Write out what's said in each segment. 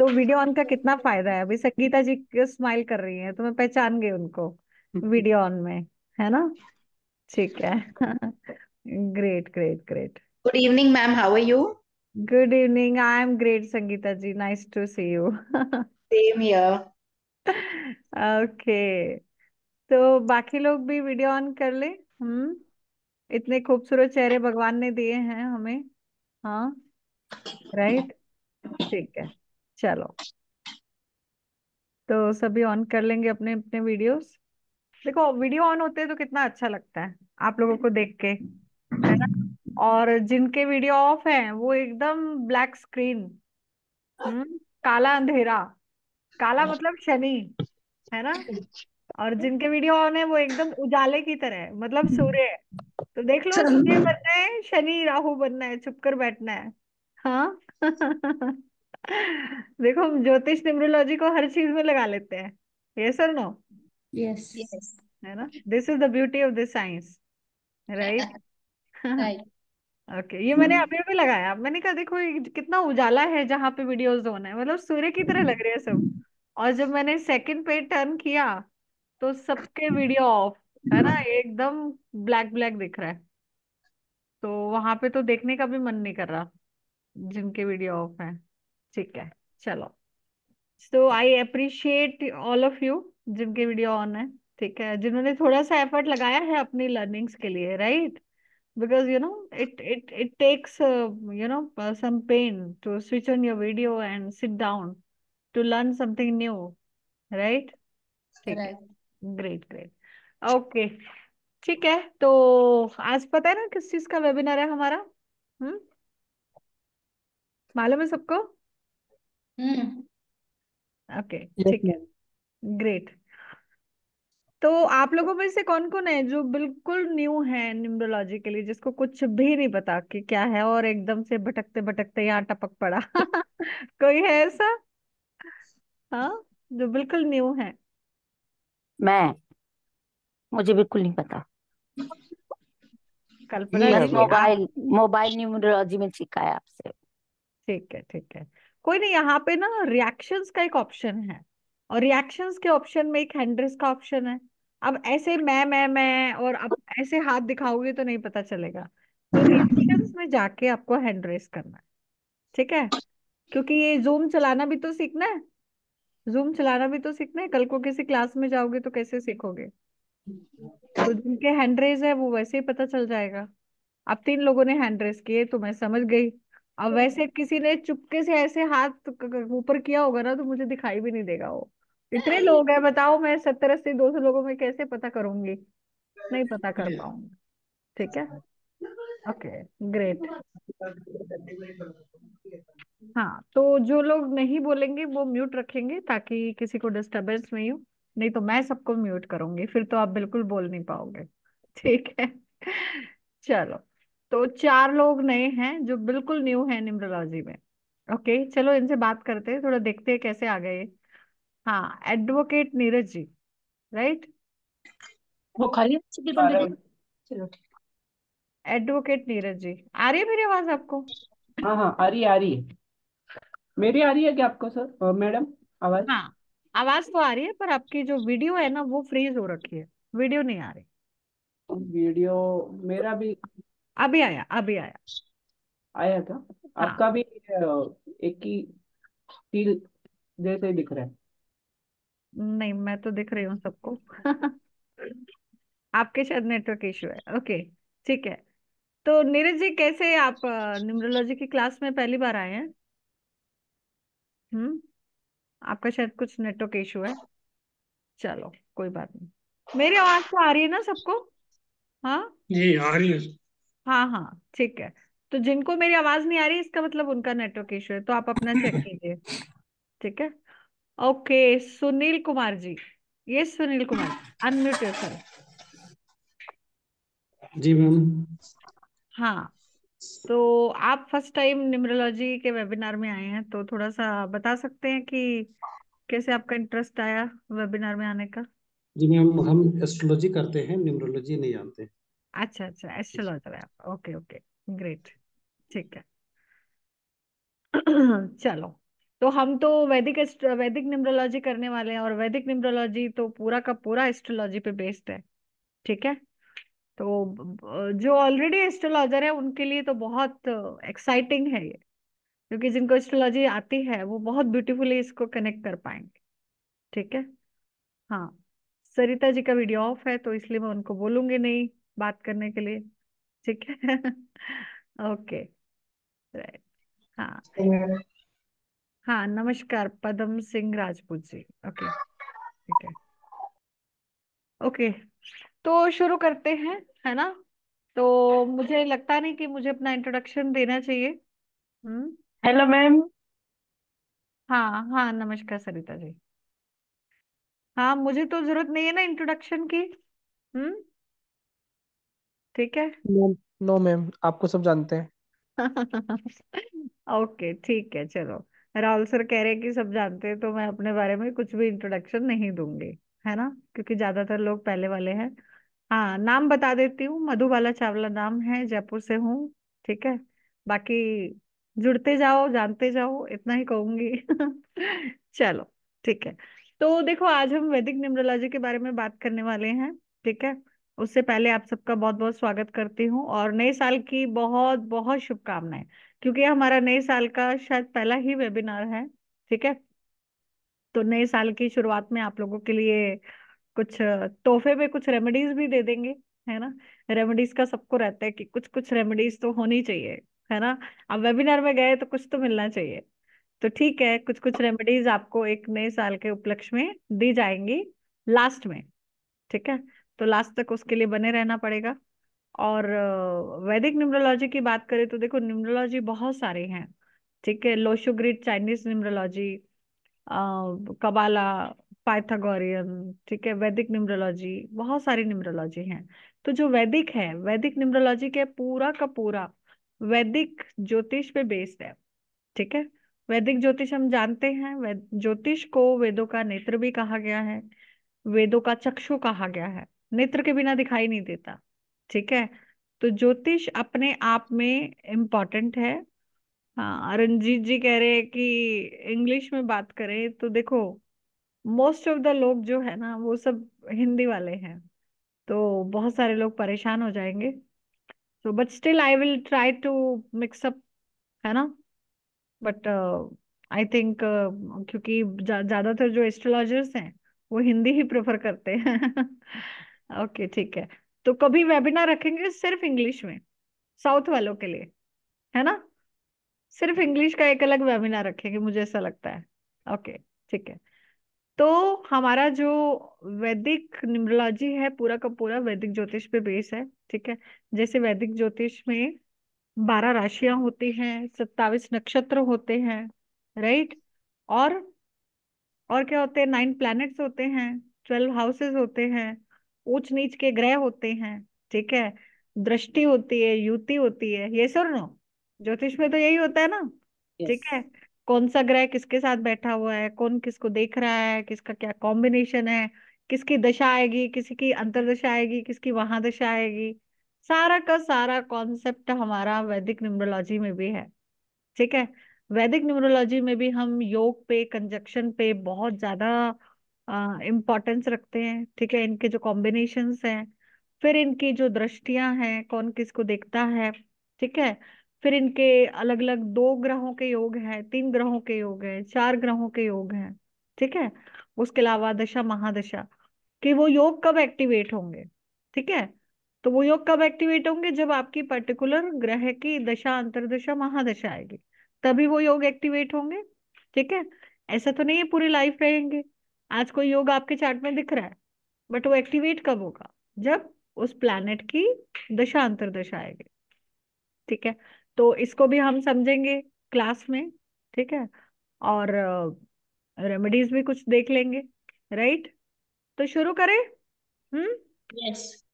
तो video on का कितना फ़ायदा है? अभी संगीता जी स्माइल कर रही है? तो मैं पहचान गई उनको वीडियो ऑन में है ना? ठीक है। Great great great Good evening, ma'am. How are you? Good evening I am great Sangeeta ji nice to see you Same here. Okay तो बाकी लोग भी वीडियो ऑन कर ले? हम्म? इतने खूबसूरत चेहरे भगवान ने दिए हैं हमें। हाँ? राइट ठीक है। चलो। तो सभी ऑन कर लेंगे अपने अपने वीडियोस देखो वीडियो ऑन होते हैं तो कितना अच्छा लगता है आप लोगों को देख के है ना? और जिनके वीडियो ऑफ़ है वो एकदम ब्लैक स्क्रीन हम्म काला अंधेरा काला मतलब शनि है ना? और जिनके वीडियो ऑन है वो एकदम उजाले की तरह है, मतलब सूर्य। तो देख लो सूर्य बनना है शनि राहु बनना है छुप कर बैठना है। हाँ? देखो हम ज्योतिष न्यूमरोलॉजी को हर चीज़ में लगा लेते हैं। ये सर नो Yes. है ना? This is the beauty of this science right. Okay ये मैंने अभी अभी लगाया। मैंने कहा देखो कितना उजाला है जहाँ पे वीडियोस ऑन है। मतलब सूर्य की तरह लग रहे हैं सब। और जब मैंने सेकंड पे टर्न किया तो सबके वीडियो ऑफ़ है ना? एकदम ब्लैक ब्लैक दिख रहा है। तो वहाँ पे तो देखने का भी मन नहीं कर रहा जिनके वीडियो ऑफ़ है। ठीक है चलो। So I appreciate all of you जिनके वीडियो ऑन है ठीक है? जिन्होंने थोड़ा सा एफर्ट लगाया है अपनी लर्निंग्स के लिए right because you know it it it takes uh, you know uh, some pain to switch on your video and sit down to learn something new right? ठीक है। ग्रेट ग्रेट ओके ठीक है तो आज पता है ना किस चीज़ का वेबिनार है हमारा? हम्म? मालूम है सबको? ओके ठीक है। ग्रेट तो आप लोगों में से कौन कौन है जो बिल्कुल न्यू है न्यूमरोलॉजी के लिए जिसको कुछ भी नहीं पता कि क्या है और एकदम से भटकते भटकते यहाँ टपक पड़ा? कोई है ऐसा? हाँ जो बिल्कुल न्यू है। मैं? मुझे बिल्कुल नहीं पता। कल्पना बस जी मोबाइल मोबाइल न्यूमरोलॉजी में सीखा है आपसे। ठीक है ठीक है। कोई नहीं, यहाँ पे ना रिएक्शंस का एक ऑप्शन है और रिएक्शंस के ऑप्शन में एक हैंड्रेस का ऑप्शन है। अब ऐसे मैं मैं मैं और अब ऐसे हाथ दिखाओगे तो नहीं पता चलेगा। तो रिएक्शंस में जाके आपको हैंड रेस करना है, ठीक है? क्योंकि ये जूम चलाना भी तो सीखना है। जूम चलाना भी तो सीखना है। कल को किसी क्लास में जाओगे तो कैसे सीखोगे? तो जिनके हैंड रेस है वो वैसे ही पता चल जाएगा। अब तीन लोगों ने हैंड रेस किए तो मैं समझ गई। अब वैसे किसी ने चुपके से ऐसे हाथ ऊपर किया होगा ना तो मुझे दिखाई भी नहीं देगा वो। इतने लोग हैं बताओ मैं सत्तर अस्सी दो सौ लोगों में कैसे पता करूँगी? नहीं पता कर पाऊँगी। ठीक है? Okay great. हाँ तो जो लोग नहीं बोलेंगे वो म्यूट रखेंगे ताकि किसी को डिस्टरबेंस नहीं हो। नहीं तो मैं सबको म्यूट करूँगी फिर तो आप बिल्कुल बोल नहीं पाओगे। ठीक है? चलो। तो चार लोग नए हैं जो बिल्कुल न्यू है न्यूमरोलॉजी में। ओके चलो इनसे बात करते हैं थोड़ा देखते हैं कैसे आ गए। हाँ एडवोकेट नीरज जी राइट? वो खाली चिट्ठी बंद चलो ठीक। एडवोकेट नीरज जी आ रही है मेरी आवाज़ आपको? हाँ हाँ आ रही आ रही है। मेरी आ रही है क्या आपको सर? मैडम आवाज़? हाँ आवाज़ तो आ रही है पर आपकी जो वीडियो है ना वो फ्रीज हो रखी है। वीडियो नहीं आ रही। वीडियो मेरा भी अभी आया अभी आया। आया क्या हाँ। आपका भी एक ही फील जैसे ही दिख रहा है। नहीं मैं तो दिख रही हूँ सबको। आपके शायद नेटवर्क इशू है। ओके ठीक है। तो नीरज जी कैसे आप न्यूमरोलॉजी की क्लास में पहली बार आए हैं? हम्म? आपका शायद कुछ नेटवर्क इशू है। चलो कोई बात नहीं। मेरी आवाज़ तो आ रही है ना सबको? हाँ? जी आ रही है। हाँ हाँ ठीक है। तो जिनको मेरी आवाज़ नहीं आ रही इसका मतलब उनका नेटवर्क इशू है तो आप अपना चेक कीजिए ठीक है? ओके सुनील कुमार जी ये Sunil Kumar unmute yourself ji ma'am. हाँ तो आप फ़र्स्ट टाइम न्यूमरोलॉजी के वेबिनार में आए हैं तो थोड़ा सा बता सकते हैं कि कैसे आपका इंटरेस्ट आया वेबिनार में आने का? जी मैम हम एस्ट्रोलॉजी करते हैं न्यूमरोलॉजी नहीं जानते। अच्छा अच्छा एस्ट्रोलॉजर है आप। Okay okay. ग्रेट। ठीक है। चलो। तो हम तो वैदिक वैदिक न्यूमरोलॉजी करने वाले हैं और वैदिक न्यूमरोलॉजी तो पूरा का पूरा एस्ट्रोलॉजी पे बेस्ड है। ठीक है? तो जो ऑलरेडी एस्ट्रोलॉजर है उनके लिए तो बहुत एक्साइटिंग है ये। क्योंकि जिनको एस्ट्रोलॉजी आती है वो बहुत ब्यूटीफुली इसको कनेक्ट कर पाएँगे। ठीक है? हाँ। सरिता जी का वीडियो ऑफ़ है तो इसलिए मैं उनको बोलूँगी नहीं। बात करने के लिए ठीक है? ओके राइट हाँ। हाँ नमस्कार पदम सिंह राजपूत जी। ओके ठीक है। ओके तो शुरू करते हैं है ना? तो मुझे लगता नहीं कि मुझे अपना इंट्रोडक्शन देना चाहिए। हम्म। हेलो मैम हाँ हाँ नमस्कार सरिता जी। हाँ मुझे तो ज़रूरत नहीं है ना इंट्रोडक्शन की। हम्म। ठीक है? नो नो मैम आपको सब जानते हैं। ओके ठीक है चलो। राहुल सर कह रहे हैं कि सब जानते हैं तो मैं अपने बारे में कुछ भी इंट्रोडक्शन नहीं दूँगी है ना? क्योंकि ज़्यादातर लोग पहले वाले हैं। हाँ नाम बता देती हूँ। मधुबाला चावला नाम है जयपुर से हूँ ठीक है? बाकी जुड़ते जाओ जानते जाओ इतना ही कहूँगी। चलो ठीक है। तो देखो आज हम वैदिक न्यूमरोलॉजी के बारे में बात करने वाले हैं ठीक है? उससे पहले आप सबका बहुत बहुत स्वागत करती हूँ और नए साल की बहुत बहुत शुभकामनाएँ, क्योंकि हमारा नए साल का शायद पहला ही वेबिनार है, ठीक है? तो नए साल की शुरुआत में आप लोगों के लिए कुछ तोहफे में कुछ रेमेडीज भी दे देंगे, है ना? रेमेडीज का सबको रहता है कि कुछ कुछ रेमेडीज तो होनी चाहिए, है ना? अब वेबिनार में गए तो कुछ तो मिलना चाहिए। तो ठीक है कुछ कुछ रेमेडीज आपको एक नए साल के उपलक्ष्य में दी जाएँगी लास्ट में, ठीक है? तो लास्ट तक उसके लिए बने रहना पड़ेगा। और वैदिक न्यूमरोलॉजी की बात करें तो देखो न्यूमरोलॉजी बहुत सारे हैं। ठीक है Lo Shu grid Chinese numerology Kabbalah, Pythagorean, ठीक है, वैदिक न्यूमरोलॉजी बहुत सारी न्यूमरोलॉजी हैं। तो जो वैदिक है, वैदिक न्यूमरोलॉजी के पूरा का पूरा वैदिक ज्योतिष पे बेस्ड है। ठीक है, वैदिक ज्योतिष हम जानते हैं ज्योतिष को वेदों का नेत्र भी कहा गया है, वेदों का चक्षु कहा गया है। नेत्र के बिना दिखाई नहीं देता, ठीक है? तो ज्योतिष अपने आप में इम्पोर्टेंट है। हाँ रंजीत जी कह रहे हैं कि इंग्लिश में बात करें तो देखो मोस्ट ऑफ़ द लोग जो है ना, वो सब हिंदी वाले हैं। तो बहुत सारे लोग परेशान हो जाएँगे। तो but still I will try to mix up है ना? बट आई थिंक क्योंकि ज़्यादातर जो एस्ट्रोलॉजर्स हैं, वो हिंदी ही प्रेफर करते हैं। ओके, ठीक है। तो कभी वेबिनार रखेंगे सिर्फ़ इंग्लिश में साउथ वालों के लिए, है ना? सिर्फ़ इंग्लिश का एक अलग वेबिनार रखेंगे, मुझे ऐसा लगता है। ओके, ठीक है। तो हमारा जो वैदिक न्यूमरोलॉजी है, पूरा का पूरा वैदिक ज्योतिष पे बेस है, ठीक है? जैसे वैदिक ज्योतिष में बारह राशियाँ होती हैं, सत्तावीस नक्षत्र होते हैं राइट और और क्या होते हैं? नाइन प्लैनेट्स होते हैं ट्वेल्व हाउसेस होते हैं ऊंच नीच के ग्रह होते हैं ठीक है? दृष्टि होती है युति होती है ये सर नो ज्योतिष में तो यही होता है ना ठीक है? कौन सा ग्रह किसके साथ बैठा हुआ है कौन किसको देख रहा है किसका क्या कॉम्बिनेशन है किसकी दशा आएगी किसी की अंतर्दशा आएगी किसकी वहाँ दशा आएगी सारा का सारा कॉन्सेप्ट हमारा वैदिक न्यूमरोलॉजी में भी है ठीक है? वैदिक न्यूमरोलॉजी में भी हम योग पे कंजक्शन पे बहुत ज़्यादा इम्पोर्टेंस रखते हैं, ठीक है? इनके जो कॉम्बिनेशन हैं, फिर इनकी जो दृष्टियाँ हैं, कौन किसको देखता है, ठीक है? फिर इनके अलग अलग दो ग्रहों के योग हैं, तीन ग्रहों के योग हैं, चार ग्रहों के योग हैं, ठीक है? उसके अलावा दशा, महादशा, कि वो योग कब एक्टिवेट होंगे, ठीक है? तो वो योग कब एक्टिवेट होंगे? जब आपकी पर्टिकुलर ग्रह की दशा, अंतर्दशा, महादशा आएगी, तभी वो योग एक्टिवेट होंगे, ठीक है? ऐसा तो नहीं है, पूरी लाइफ रहेंगे। आज कोई योग आपके चार्ट में दिख रहा है बट वो एक्टिवेट कब होगा? जब उस प्लैनेट की दशा अंतर्दशा आएगी। ठीक है? तो इसको भी हम समझेंगे क्लास में ठीक है? और रेमेडीज भी कुछ देख लेंगे राइट तो शुरू करें? हम्म? यस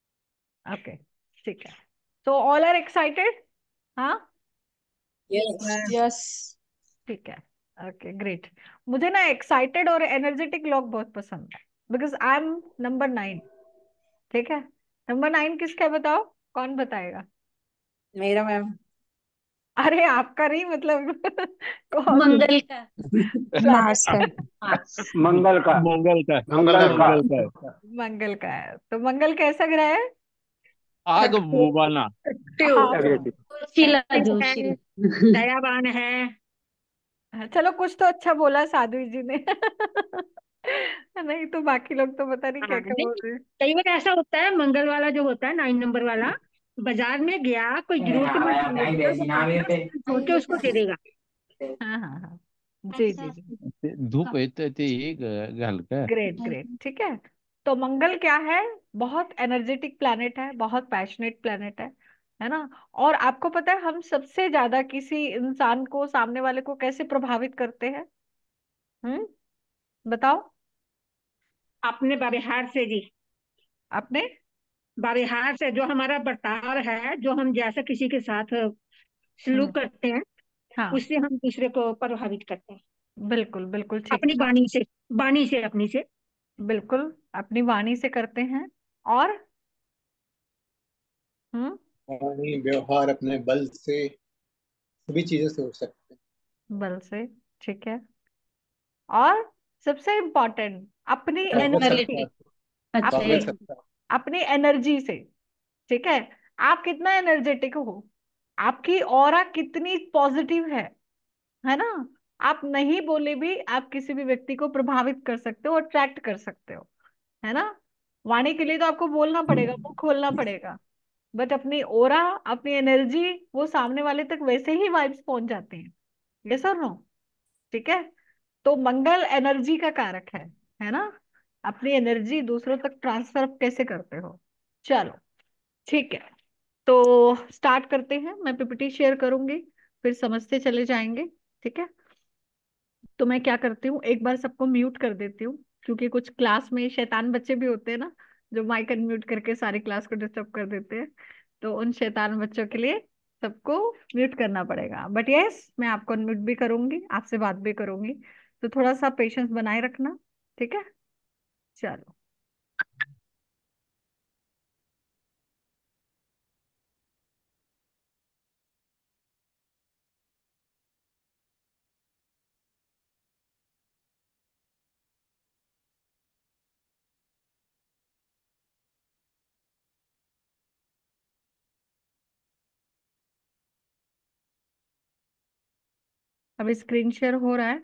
ओके ठीक है। तो ऑल आर एक्साइटेड हाँ? यस यस ठीक है। ओके ग्रेट मुझे ना एक्साइटेड और एनर्जेटिक लोग बहुत पसंद है। Because I am number nine ठीक है? नंबर नाइन किसका है बताओ? कौन बताएगा? मेरा मैम। अरे आपका नहीं मतलब कौन? मंगल का। मार्स का। मंगल का। मंगल का। मंगल का। मंगल का। है। तो मंगल कैसा ग्रह है? आग मुबाना हाँ, शिला जो है, शिला दयावान है। चलो कुछ तो अच्छा बोला साधु जी ने। नहीं तो बाकी लोग तो पता नहीं क्या हाँ, क्या बोल रहे हैं। कई बार ऐसा होता है मंगल वाला जो होता है नाइन नंबर वाला बाज़ार में गया कोई जरूरतमंद सोच के उसको दे देगा। हाँ हाँ हाँ। जी जी जी। ते धूप ते घाल का ग्रेट ग्रेट। ठीक है। तो मंगल क्या है? बहुत एनर्जेटिक प्लैनेट है बहुत पैशनेट प्लैनेट है। है ना? और आपको पता है हम सबसे ज़्यादा किसी इंसान को सामने वाले को कैसे प्रभावित करते हैं? हम्म बताओ। अपने व्यवहार से जी। अपने व्यवहार से जो हमारा बर्ताव है जो हम जैसे किसी के साथ सलूक करते हैं हाँ। उससे हम दूसरे को प्रभावित करते हैं। बिल्कुल बिल्कुल ठीक। अपनी वाणी से वाणी से अपनी से। बिल्कुल अपनी वाणी से करते हैं। और? हम्म वाणी व्यवहार अपने बल से सभी चीज़ों से हो सकते हैं। बल से ठीक है। और सबसे इम्पोर्टेंट अपनी एनर्जी अपनी अपनी एनर्जी से ठीक है। आप कितना एनर्जेटिक हो आपकी और कितनी पॉजिटिव है है ना। आप नहीं बोले भी आप किसी भी व्यक्ति को प्रभावित कर सकते हो अट्रैक्ट कर सकते हो है ना। वाणी के लिए तो आपको बोलना पड़ेगा मुँह खोलना पड़ेगा। बट अपनी ओरा अपनी एनर्जी वो सामने वाले तक वैसे ही वाइब्स पहुँच जाते हैं। यस और नो ठीक है? तो मंगल एनर्जी का कारक है है ना? अपनी एनर्जी दूसरों तक ट्रांसफ़र कैसे करते हो? चलो, ठीक है। तो स्टार्ट करते हैं। मैं पीपीटी शेयर करूँगी, फिर समझते चले जाएँगे, ठीक है? तो मैं क्या करती हूँ, एक बार सबको म्यूट कर देती हूँ, क्योंकि कुछ क्लास में शैतान बच्चे भी होते हैं ना जो माइक अनम्यूट करके सारी क्लास को डिस्टर्ब कर देते हैं तो उन शैतान बच्चों के लिए सबको म्यूट करना पड़ेगा। बट यस मैं आपको अनम्यूट भी करूँगी, आपसे बात भी करूँगी तो थोड़ा सा पेशेंस बनाए रखना, ठीक है? चलो। अभी स्क्रीन शेयर हो रहा है।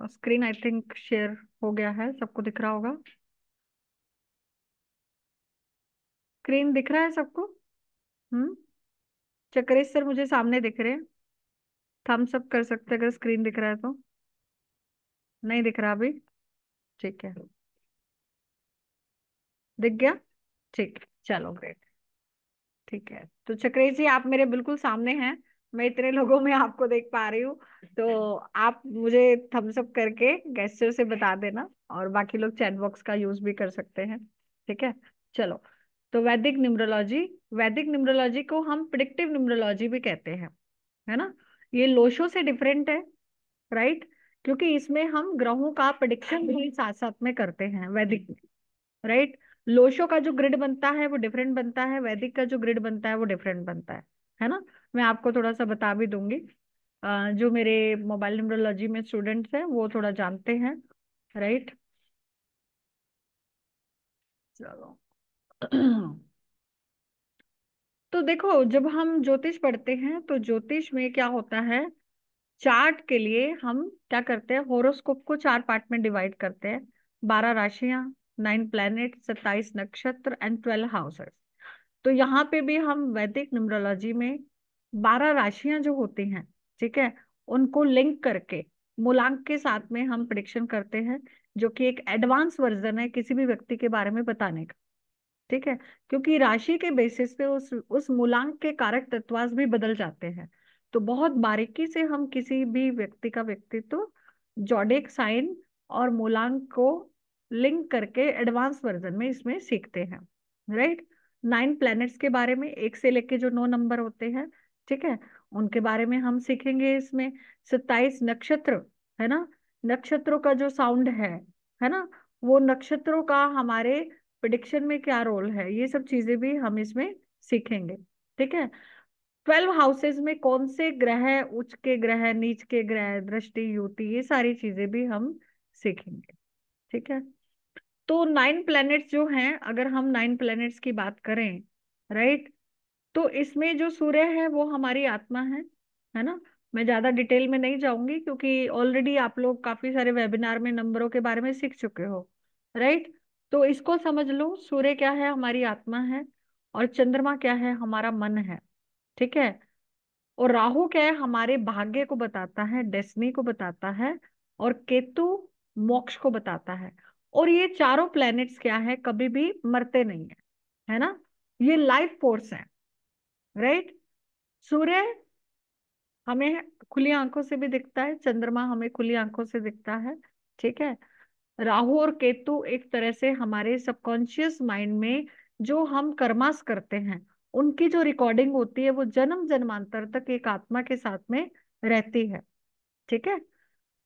स्क्रीन, आई थिंक, शेयर हो गया है, सबको दिख रहा होगा। स्क्रीन दिख रहा है सबको? हम्म। चक्रेश सर मुझे सामने दिख रहे हैं। थम्स अप कर सकते हैं अगर स्क्रीन दिख रहा है तो। नहीं दिख रहा अभी। ठीक है। दिख गया? ठीक, चलो ग्रेट ठीक है। तो चक्रेश जी, आप मेरे बिल्कुल सामने हैं। मैं इतने लोगों में आपको देख पा रही हूँ तो आप मुझे थम्स अप करके गेस्टर से बता देना और बाकी लोग चैट बॉक्स का यूज़ भी कर सकते हैं ठीक है? चलो तो वैदिक न्यूमरोलॉजी वैदिक न्यूमरोलॉजी को हम प्रिडिक्टिव न्यूमरोलॉजी भी कहते हैं है ना? ये लोशो से डिफरेंट है राइट क्योंकि इसमें हम ग्रहों का प्रिडिक्शन भी साथ साथ में करते हैं वैदिक में राइट लोशो का जो ग्रिड बनता है वो डिफरेंट बनता है वैदिक का जो ग्रिड बनता है वो डिफरेंट बनता है। है ना? मैं आपको थोड़ा सा बता भी दूँगी। जो मेरे मोबाइल न्यूमरोलॉजी में स्टूडेंट्स हैं, वो थोड़ा जानते हैं, राइट? चलो। तो देखो, जब हम ज्योतिष पढ़ते हैं तो ज्योतिष में क्या होता है? चार्ट के लिए हम क्या करते हैं? होरोस्कोप को चार पार्ट में डिवाइड करते हैं। बारह राशियाँ, नाइन प्लैनेट सत्ताईस नक्षत्र एंड ट्वेल्व हाउसेस। तो यहाँ पे भी हम वैदिक न्यूमरोलॉजी में बारह राशियाँ जो होती हैं, ठीक है, उनको लिंक करके मूलांक के साथ में हम प्रडिक्शन करते हैं, जो कि एक एडवांस वर्जन है किसी भी व्यक्ति के बारे में बताने का, ठीक है? क्योंकि राशि के बेसिस पे उस उस मूलांक के कारक तत्वास भी बदल जाते हैं। तो बहुत बारीकी से हम किसी भी व्यक्ति का व्यक्तित्व, जॉडिक साइन और मूलांक को लिंक करके एडवांस वर्जन में इसमें सीखते हैं, राइट? नाइन प्लैनेट्स के बारे में, एक से लेके जो नौ नंबर होते हैं, ठीक है? उनके बारे में हम सीखेंगे इसमें। सत्ताईस नक्षत्र, है ना? नक्षत्रों का जो साउंड है है ना? वो नक्षत्रों का हमारे प्रिडिक्शन में क्या रोल है? ये सब चीज़ें भी हम इसमें सीखेंगे, ठीक है? ट्वेल्व हाउसेज में कौन से ग्रह, उच्च के ग्रह, नीच के ग्रह, दृष्टि, युति, ये सारी चीज़ें भी हम सीखेंगे, ठीक है? तो नाइन प्लैनेट्स जो हैं, अगर हम नाइन प्लैनेट्स की बात करें, राइट तो इसमें जो सूर्य है, वो हमारी आत्मा है है ना? मैं ज़्यादा डिटेल में नहीं जाऊँगी क्योंकि ऑलरेडी आप लोग काफ़ी सारे वेबिनार में नंबरों के बारे में सीख चुके हो, राइट? तो इसको समझ लो, सूर्य क्या है, हमारी आत्मा है और चंद्रमा क्या है, हमारा मन है, ठीक है? और राहु क्या है, हमारे भाग्य को बताता है, डेस्टिनी को बताता है और केतु मोक्ष को बताता है। और ये चारों प्लैनेट्स क्या है? कभी भी मरते नहीं है है ना? ये लाइफ फोर्स है राइट सूर्य हमें खुली आँखों से भी दिखता है, चंद्रमा हमें खुली आँखों से दिखता है, ठीक है? राहु और केतु एक तरह से हमारे सबकॉन्शियस माइंड में जो हम कर्मास करते हैं, उनकी जो रिकॉर्डिंग होती है, वो जन्म जन्मांतर तक एक आत्मा के साथ में रहती है, ठीक है?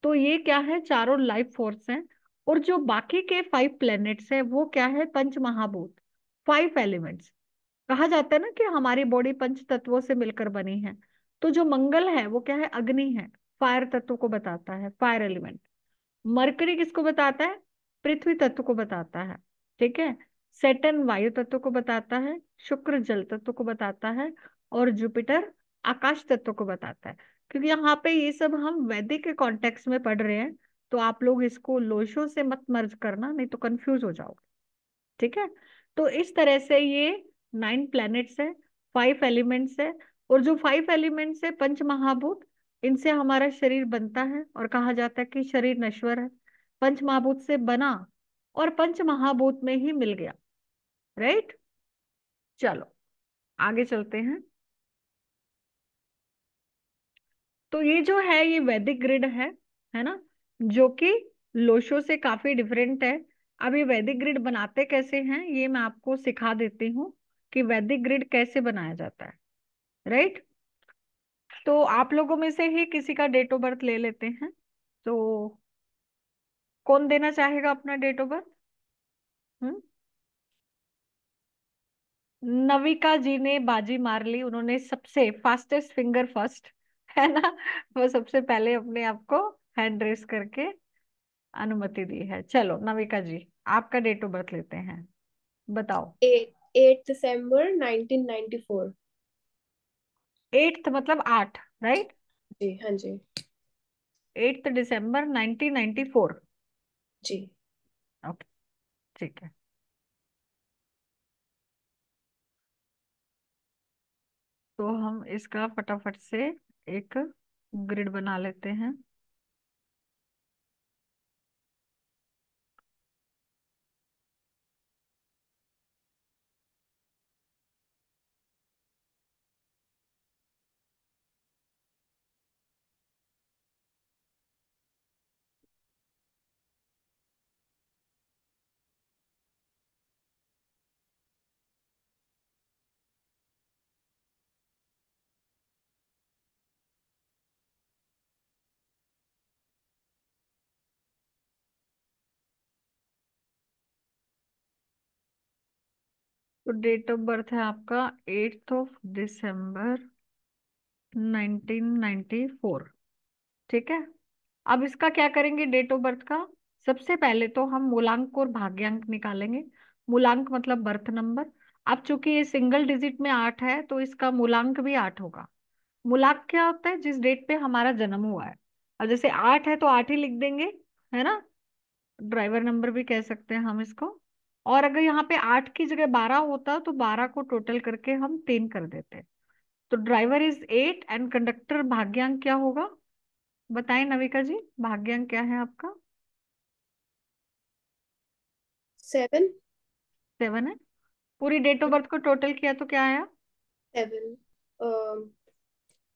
तो ये क्या है? चारों लाइफ फोर्स हैं। और जो बाकी के फाइव प्लैनेट्स है, वो क्या है? पंच महाभूत। फाइव एलिमेंट्स कहा जाता है ना कि हमारी बॉडी पंच तत्वों से मिलकर बनी है। तो जो मंगल है, वो क्या है? अग्नि है। फायर तत्व को बताता है। फायर एलिमेंट मरकरी किसको बताता है? पृथ्वी तत्व को बताता है। ठीक है? सेटन वायु तत्व को बताता है। शुक्र जल तत्व को बताता है। और जुपिटर आकाश तत्व को बताता है। क्योंकि यहाँ पे ये सब हम वैदिक के कॉन्टेक्स्ट में पढ़ रहे हैं। तो आप लोग इसको लोशो से मत मर्ज करना, नहीं तो कंफ्यूज हो जाओगे। ठीक है? तो इस तरह से ये नाइन प्लैनेट्स है फाइव एलिमेंट्स है, और जो फाइव एलिमेंट्स है पंच महाभूत इनसे हमारा शरीर बनता है, और कहा जाता है कि शरीर नश्वर है। पंच महाभूत से बना, और पंच महाभूत में ही मिल गया। राइट चलो, आगे चलते हैं। तो ये जो है, ये वैदिक ग्रिड है है ना? जो कि लोशो से काफ़ी डिफरेंट है। अब ये वैदिक ग्रिड बनाते कैसे हैं, ये मैं आपको सिखा देती हूँ कि वैदिक ग्रिड कैसे बनाया जाता है राइट तो आप लोगों में से ही किसी का डेट ऑफ़ बर्थ ले लेते हैं। तो कौन देना चाहेगा अपना date of birth hmm? Navika ji ने बाजी मार ली, उन्होंने सबसे फास्टेस्ट फिंगर फ़र्स्ट है ना? वो सबसे पहले अपने आप को हैंड रेस करके अनुमति दी है। चलो नविका जी आपका डेट ऑफ़ बर्थ लेते हैं। बताओ। एट दिसंबर 1994 एट्थ मतलब आठ राइट जी हाँ जी। एट्थ दिसंबर 1994 जी। ओके ठीक है। तो हम इसका फटाफट से एक ग्रिड बना लेते हैं। तो डेट ऑफ़ बर्थ है आपका एट्थ ऑफ़ दिसंबर 1994 ठीक है? अब इसका क्या करेंगे डेट ऑफ़ बर्थ का? सबसे पहले तो हम मूलांक और भाग्यांक निकालेंगे। मूलांक मतलब बर्थ नंबर अब चूँकि ये सिंगल डिजिट में आठ है तो इसका मूलांक भी आठ होगा। मूलांक क्या होता है? जिस डेट पे हमारा जन्म हुआ है। अब जैसे आठ है तो आठ ही लिख देंगे, है ना? ड्राइवर नंबर भी कह सकते हैं हम इसको। और अगर यहाँ पे आठ की जगह बारह होता तो बारह को टोटल करके हम तीन कर देते। तो driver is eight and conductor भाग्यांक क्या होगा? बताएँ नविका जी भाग्यांक क्या है आपका? सेवन सेवन है। पूरी डेट ऑफ़ बर्थ को टोटल किया तो क्या आया? सेवन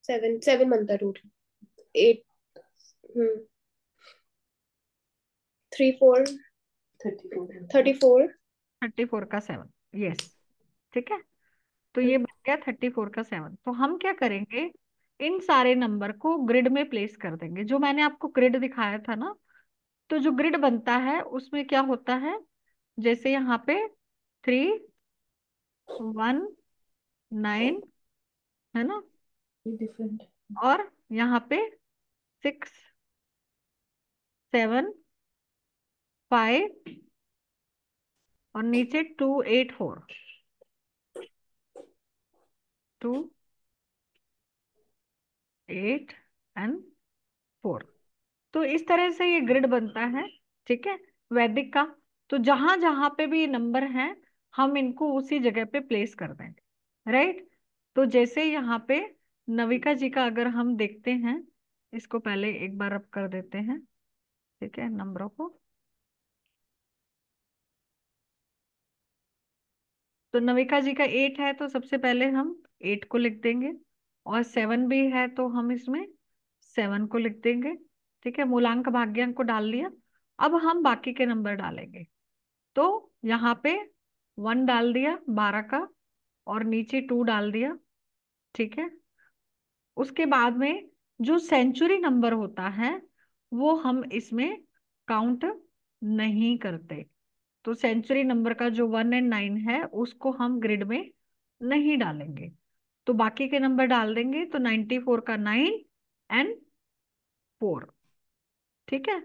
सेवन सेवन बनता total eight hmm three four thirty four thirty four का सेवन यस ठीक है? तो ये बन गया थर्टी फोर का सेवन तो हम क्या करेंगे? इन सारे नंबर को ग्रिड में प्लेस कर देंगे। जो मैंने आपको ग्रिड दिखाया था ना तो जो ग्रिड बनता है उसमें क्या होता है? जैसे यहाँ पे थ्री वन नाइन है ना? डिफरेंट और यहाँ पे सिक्स सेवन फाइव और नीचे two eight four. Two eight and four. तो इस तरह से ये ग्रिड बनता है, ठीक है? वैदिक का। तो जहाँ जहाँ पे भी नंबर हैं, हम इनको उसी जगह पे प्लेस कर देंगे राइट तो जैसे यहाँ पे नविका जी का अगर हम देखते हैं, इसको पहले एक बार अप कर देते हैं, ठीक है? नंबरों को। तो नविका जी का एट है तो सबसे पहले हम एट को लिख देंगे और सेवन भी है तो हम इसमें सेवन को लिख देंगे। ठीक है, मूलांक भाग्यांक को डाल लिया अब हम बाकी के नंबर डालेंगे। तो यहाँ पे वन डाल दिया, बारह का, और नीचे टू डाल दिया। ठीक है? उसके बाद में जो सेंचुरी नंबर होता है, वो हम इसमें काउंट नहीं करते। तो सेंचुरी नंबर का जो वन एंड नाइन है उसको हम ग्रिड में नहीं डालेंगे। तो बाकी के नंबर डाल देंगे तो नाइन्टी फोर का नाइन एंड फोर। ठीक है?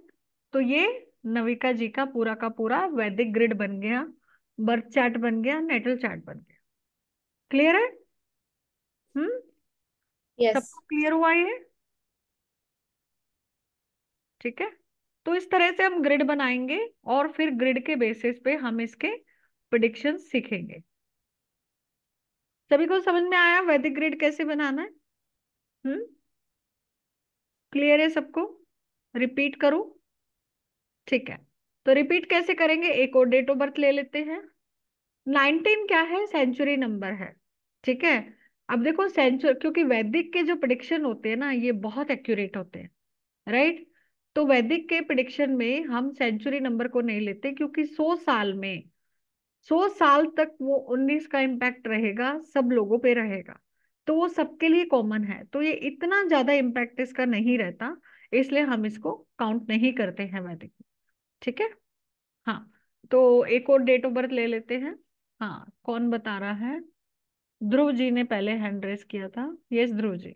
तो ये नविका जी का पूरा का पूरा वैदिक ग्रिड बन गया बर्थ चार्ट बन गया नेटल चार्ट बन गया। क्लियर है? हम्म? यस सबको क्लियर हुआ ये? ठीक है? तो इस तरह से हम ग्रिड बनाएँगे और फिर ग्रिड के बेसिस पे हम इसके प्रिडिक्शन सीखेंगे। सभी को समझ में आया वैदिक ग्रिड कैसे बनाना है? हम्म? क्लियर है सबको? रिपीट करूँ। ठीक है। तो रिपीट कैसे करेंगे? एक और डेट ऑफ़ बर्थ ले लेते हैं। नाइनटीन क्या है? सेंचुरी नंबर है। ठीक है? अब देखो सेंचुरी क्योंकि वैदिक के जो प्रडिक्शन होते हैं ना, ये बहुत एक्यूरेट होते हैं। राइट तो वैदिक के प्रिडिक्शन में हम सेंचुरी नंबर को नहीं लेते क्योंकि सौ साल में सौ साल तक वो उन्नीस का इम्पैक्ट रहेगा सब लोगों पे रहेगा। तो वो सबके लिए कॉमन है। तो ये इतना ज़्यादा इम्पैक्ट इसका नहीं रहता इसलिए हम इसको काउंट नहीं करते हैं वैदिक ठीक है? हाँ तो एक और डेट ऑफ़ बर्थ ले लेते हैं। हाँ कौन बता रहा है? ध्रुव जी ने पहले हैंड रेस किया था। यस ध्रुव जी।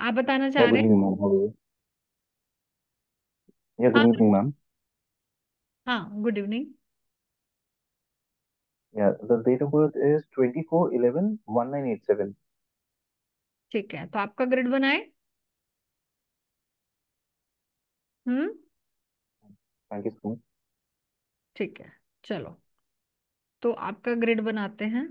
आप बताना चाह रहे हैं evening, ma'am. How are you? या गुड इवनिंग मैम या डेट ऑफ़ बर्थ इज़ ठीक है तो आपका ग्रिड बनाए। थैंक यू सो मच ठीक है चलो। तो आपका ग्रिड बनाते हैं।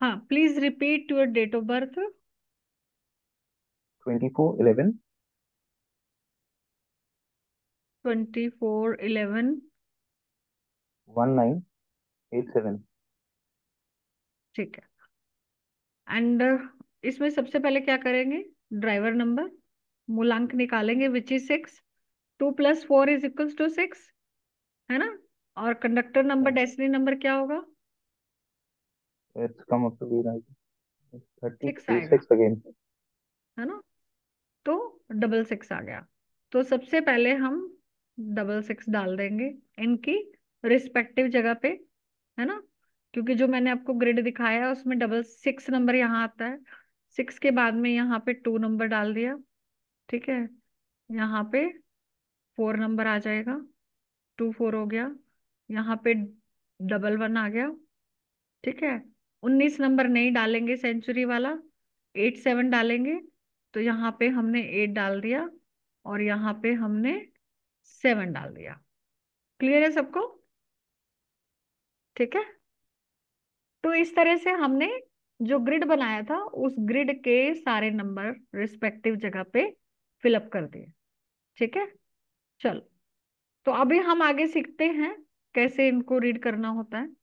हाँ please repeat your date of birth 24/11 twenty four eleven 1987. ठीक है। एंड इसमें सबसे पहले क्या करेंगे? ड्राइवर नंबर मूलांक निकालेंगे which is six two plus four is equals to six है ना? और कंडक्टर नंबर डेस्टिनी नंबर क्या होगा? It's come up to be like six 33 आएगा। 6 again. है ना? तो डबल सिक्स आ गया। तो सबसे पहले हम डबल सिक्स डाल देंगे इनकी रिस्पेक्टिव जगह पे है ना? क्योंकि जो मैंने आपको ग्रिड दिखाया है उसमें डबल सिक्स नंबर यहाँ आता है। सिक्स के बाद में यहाँ पे टू नंबर डाल दिया। ठीक है? यहाँ पे फोर नंबर आ जाएगा। टू फोर हो गया। यहाँ पे डबल वन आ गया। ठीक है? उन्नीस नंबर नहीं डालेंगे सेंचुरी वाला, एट सेवन डालेंगे तो यहाँ पे हमने एट डाल दिया और यहाँ पे हमने सेवन डाल दिया। क्लियर है सबको? ठीक है? तो इस तरह से हमने जो ग्रिड बनाया था, उस ग्रिड के सारे नंबर रिस्पेक्टिव जगह पे फिलअप कर दिए। ठीक है? चलो। तो अभी हम आगे सीखते हैं कैसे इनको रीड करना होता है।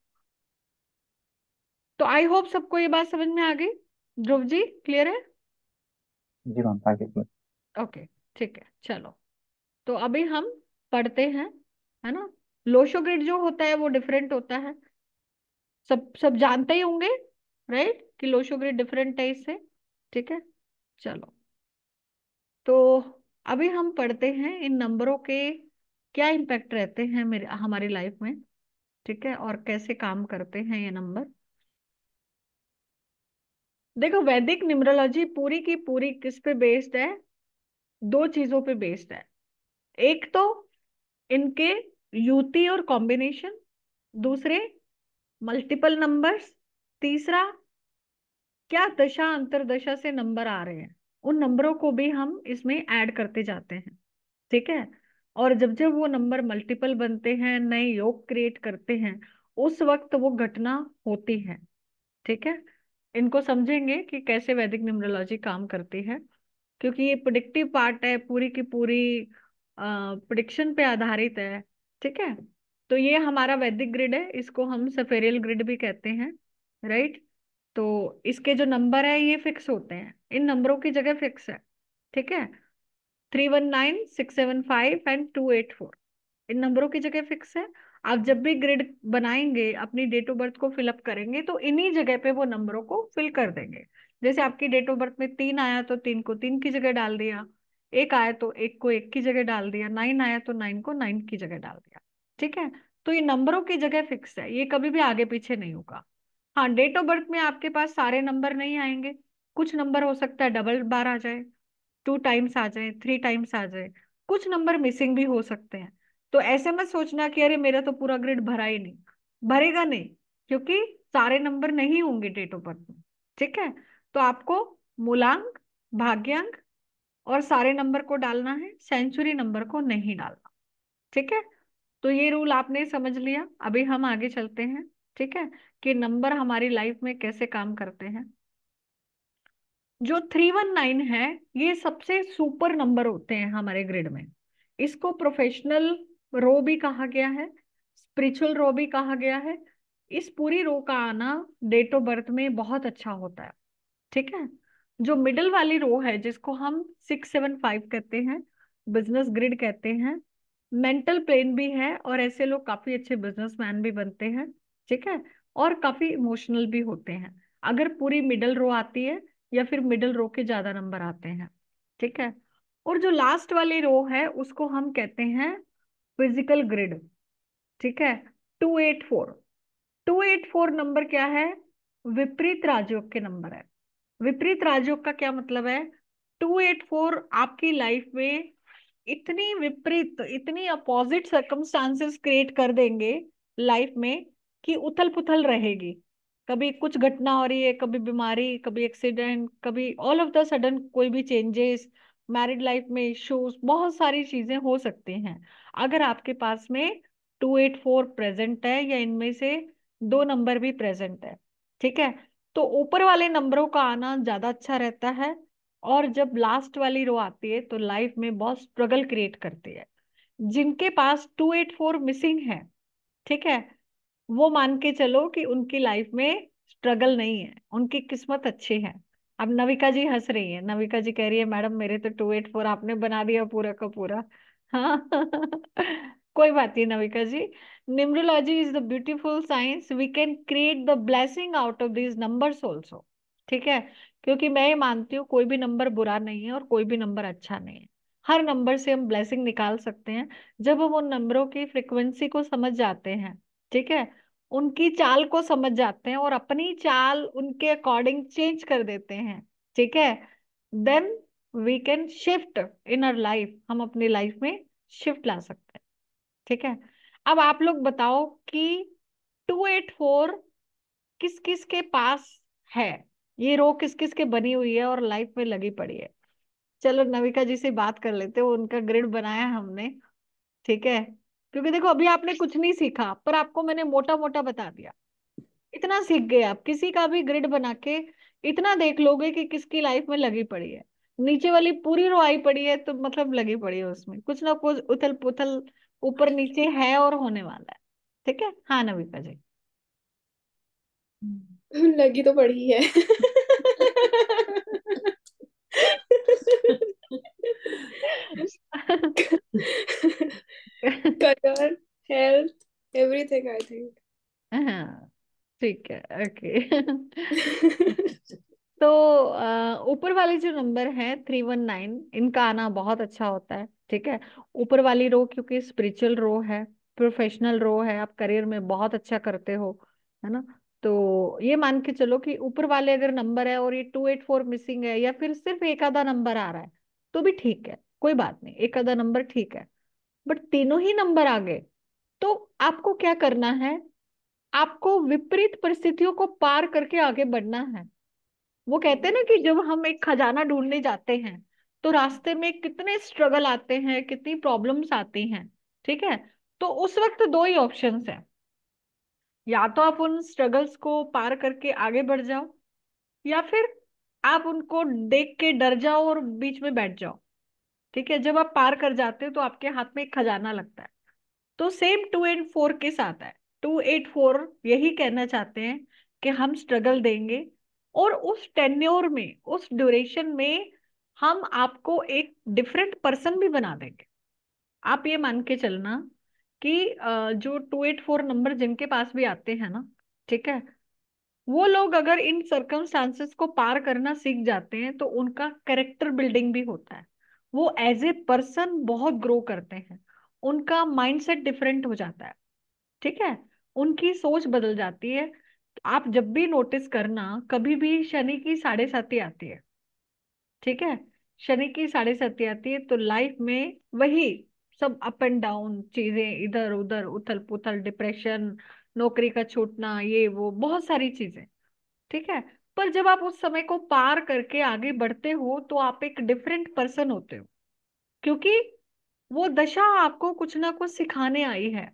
तो आई होप सबको ये बात समझ में आ गई। ध्रुव जी क्लियर है? जी मैम यू ओके ठीक है चलो। तो अभी हम पढ़ते हैं है ना? लोशो ग्रिड जो होता है वो डिफरेंट होता है। सब सब जानते ही होंगे राइट कि लोशो ग्रिड डिफरेंट है इससे ठीक है? चलो। तो अभी हम पढ़ते हैं इन नंबरों के क्या इम्पैक्ट रहते हैं मेरे हमारी लाइफ में ठीक है? और कैसे काम करते हैं ये नंबर देखो वैदिक न्यूमरोलॉजी पूरी की पूरी किस पे बेस्ड है? दो चीज़ों पे बेस्ड है। एक तो इनके युति और कॉम्बिनेशन दूसरे मल्टीपल नंबर्स तीसरा क्या दशा अंतरदशा से नंबर आ रहे हैं। उन नंबरों को भी हम इसमें ऐड करते जाते हैं, ठीक है? और जब जब वो नंबर मल्टीपल बनते हैं, नए योग क्रिएट करते हैं, उस वक्त वो घटना होती है, ठीक है? इनको समझेंगे कि कैसे वैदिक न्यूमरोलॉजी काम करती है, क्योंकि ये प्रोडिक्टिव पार्ट है, पूरी की पूरी प्रोडिक्शन पे आधारित है, ठीक है? तो ये हमारा वैदिक ग्रिड है, इसको हम सफेरियल ग्रिड भी कहते हैं राइट तो इसके जो नंबर है, ये फिक्स होते हैं। इन नंबरों की जगह फिक्स है, ठीक है? Three one nine six seven five and two eight four इन नंबरों की जगह फिक्स है। आप जब भी ग्रिड बनाएँगे, अपनी डेट ऑफ़ बर्थ को फिलअप करेंगे तो इन्हीं जगह पे वो नंबरों को फिल कर देंगे। जैसे आपकी डेट ऑफ़ बर्थ में तीन आया तो तीन को तीन की जगह डाल दिया। एक आया तो एक को एक की जगह डाल दिया। नाइन आया तो नाइन को नाइन की जगह डाल दिया। ठीक है? तो ये नंबरों की जगह फिक्स है। ये कभी भी आगे पीछे नहीं होगा। हाँ डेट ऑफ़ बर्थ में आपके पास सारे नंबर नहीं आएँगे। कुछ नंबर हो सकता है डबल बार आ जाए, टू टाइम्स आ जाए, थ्री टाइम्स आ जाए। कुछ नंबर मिसिंग भी हो सकते हैं। तो ऐसे मत सोचना कि अरे मेरा तो पूरा ग्रिड भरा ही नहीं। भरेगा नहीं, क्योंकि सारे नंबर नहीं होंगे डेट ऑफ़ बर्थ में ठीक है? तो आपको मूलांक, भाग्यांक और सारे नंबर को डालना है सेंचुरी नंबर को नहीं डालना, ठीक है? तो ये रूल आपने समझ लिया। अभी हम आगे चलते हैं, ठीक है? कि नंबर हमारी लाइफ में कैसे काम करते हैं। जो थ्री वन नाइन है, ये सबसे सुपर नंबर होते हैं हमारे ग्रिड में। इसको प्रोफेशनल रो भी कहा गया है स्पिरिचुअल रो भी कहा गया है। इस पूरी रो का आना डेट ऑफ़ बर्थ में बहुत अच्छा होता है, ठीक है? जो मिडल वाली रो है, जिसको हम सिक्स सेवन फाइव कहते हैं बिज़नेस ग्रिड कहते हैं मेंटल प्लेन भी है और ऐसे लोग काफ़ी अच्छे बिजनेसमैन भी बनते हैं, ठीक है? और काफ़ी इमोशनल भी होते हैं। अगर पूरी मिडल रो आती है या फिर मिडल रो के ज़्यादा नंबर आते हैं, ठीक है? और जो लास्ट वाली रो है, उसको हम कहते हैं फ़िज़िकल ग्रिड ठीक है? Two eight four two eight four number क्या है? विपरीत राजयोग के नंबर है। विपरीत राजयोग का क्या मतलब है? टू एट फोर आपकी लाइफ में इतनी विपरीत, इतनी अपोजिट सर्कमस्टांसेस क्रिएट कर देंगे लाइफ में कि उथल पुथल रहेगी। कभी कुछ घटना हो रही है, कभी बीमारी, कभी एक्सीडेंट कभी ऑल ऑफ़ द सडन कोई भी चेंजेस मैरिड लाइफ में इश्यूज़ बहुत सारी चीज़ें हो सकती हैं। अगर आपके पास में टू एट फोर प्रेजेंट है या इनमें से दो नंबर भी प्रेजेंट है, ठीक है? तो ऊपर वाले नंबरों का आना ज़्यादा अच्छा रहता है और जब लास्ट वाली रो आती है तो लाइफ में बहुत स्ट्रगल क्रिएट करती है। जिनके पास टू एट फोर मिसिंग है, ठीक है? वो मान के चलो कि उनकी लाइफ में स्ट्रगल नहीं है, उनकी किस्मत अच्छी है। अब नविका जी हंस रही है, नविका जी कह रही है, मैडम, मेरे तो टू एट फोर आपने बना दिया पूरा का पूरा। हाँ। कोई बात नहीं, Navika ji. Numerology is the beautiful science we can create the blessing out of this numbers also ठीक है? क्योंकि मैं ये मानती हूँ, कोई भी नंबर बुरा नहीं है और कोई भी नंबर अच्छा नहीं है। हर नंबर से हम ब्लेसिंग निकाल सकते हैं। जब हम उन नंबरों की फ्रिक्वेंसी को समझ जाते हैं, ठीक है? उनकी चाल को समझ जाते हैं और अपनी चाल उनके अकॉर्डिंग चेंज कर देते हैं, ठीक है? Then we can shift in our life हम अपनी लाइफ में शिफ्ट ला सकते हैं। ठीक है? अब आप लोग बताओ कि टू एट फोर किस किस के पास है? ये रो किस किस के बनी हुई है और लाइफ में लगी पड़ी है? चलो, नविका जी से बात कर लेते हैं, उनका ग्रिड बनाया हमने। ठीक है? क्योंकि देखो, अभी आपने कुछ नहीं सीखा, पर आपको मैंने मोटा मोटा बता दिया। इतना सीख गए आप, किसी का भी ग्रिड बना के इतना देख लोगे कि किसकी लाइफ में लगी पड़ी है। नीचे वाली पूरी रो आई पड़ी है तो मतलब लगी पड़ी है उसमें। कुछ ना कुछ उथल पुथल ऊपर नीचे है और होने वाला है। ठीक है? हाँ नविका जी। लगी तो पड़ी है। Colour health everything I think हाँ ठीक है ओके तो ऊपर वाले जो नंबर है थ्री वन नाइन, इनका आना बहुत अच्छा होता है, ठीक है? ऊपर वाली रो क्योंकि स्पिरिचुअल रो है प्रोफेशनल रो है, आप करियर में बहुत अच्छा करते हो, है ना? तो ये मान के चलो कि ऊपर वाले अगर नंबर है और ये टू एट फोर मिसिंग है या फिर सिर्फ़ एक आधा नंबर आ रहा है तो भी ठीक है, कोई बात नहीं, एक आधा नंबर ठीक है। बट तीनों ही नंबर आ गए तो आपको क्या करना है? आपको विपरीत परिस्थितियों को पार करके आगे बढ़ना है। वो कहते हैं ना कि जब हम एक खजाना ढूँढने जाते हैं तो रास्ते में कितने स्ट्रगल आते हैं, कितनी प्रॉब्लम्स आती हैं, ठीक है? तो उस वक्त दो ही ऑप्शंस है। या तो आप उन स्ट्रगल्स को पार करके आगे बढ़ जाओ, या फिर आप उनको देख के डर जाओ और बीच में बैठ जाओ, ठीक है? जब आप पार कर जाते हो तो आपके हाथ में एक खजाना लगता है। तो सेम टू एट फोर के साथ है। टू एट फोर यही कहना चाहते हैं कि हम स्ट्रगल देंगे और उस टेन्योर में, उस ड्यूरेशन में हम आपको एक डिफरेंट पर्सन भी बना देंगे। आप ये मान के चलना कि जो टू एट फोर नंबर जिनके पास भी आते हैं ना, ठीक है, वो लोग अगर इन सर्कमस्टांसेस को पार करना सीख जाते हैं तो उनका करेक्टर बिल्डिंग भी होता है। वो एज ए पर्सन बहुत ग्रो करते हैं। उनका माइंडसेट डिफरेंट हो जाता है। ठीक है? उनकी सोच बदल जाती है। आप जब भी नोटिस करना, कभी भी शनि की साढ़े साथी आती है। ठीक है? शनि की साढ़े साथी आती है तो लाइफ में वही सब अप एंड डाउन चीज़ें, इधर, उधर उथल पुथल डिप्रेशन नौकरी का छूटना, ये, वो, बहुत सारी चीज़ें। ठीक है? पर जब आप उस समय को पार करके आगे बढ़ते हो तो आप एक डिफरेंट पर्सन होते हो। क्योंकि वो दशा आपको कुछ ना कुछ सिखाने आई है।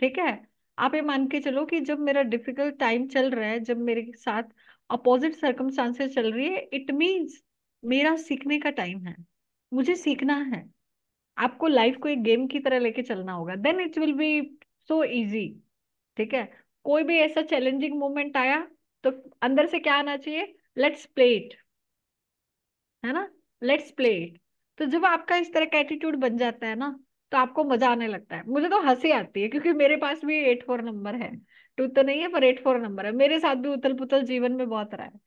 ठीक है? आप ये मान के चलो कि जब मेरा डिफ़िकल्ट टाइम चल रहा है, जब मेरे साथ अपोजिट सर्कमस्टांसेस चल रही है इट मीन्स मेरा सीखने का टाइम है, मुझे सीखना है। आपको लाइफ को एक गेम की तरह लेके चलना होगा। Then it will be so easy ठीक है? कोई भी ऐसा चैलेंजिंग मोमेंट आया तो अंदर से क्या आना चाहिए? लेट्स प्ले इट है ना? लेट्स प्ले इट तो जब आपका इस तरह का एटीट्यूड बन जाता है ना तो आपको मज़ा आने लगता है। मुझे तो हँसी आती है क्योंकि मेरे पास भी एट फोर नंबर है। टू तो नहीं है, पर एट फोर नंबर है। मेरे साथ भी उथल पुथल जीवन में बहुत रहा है।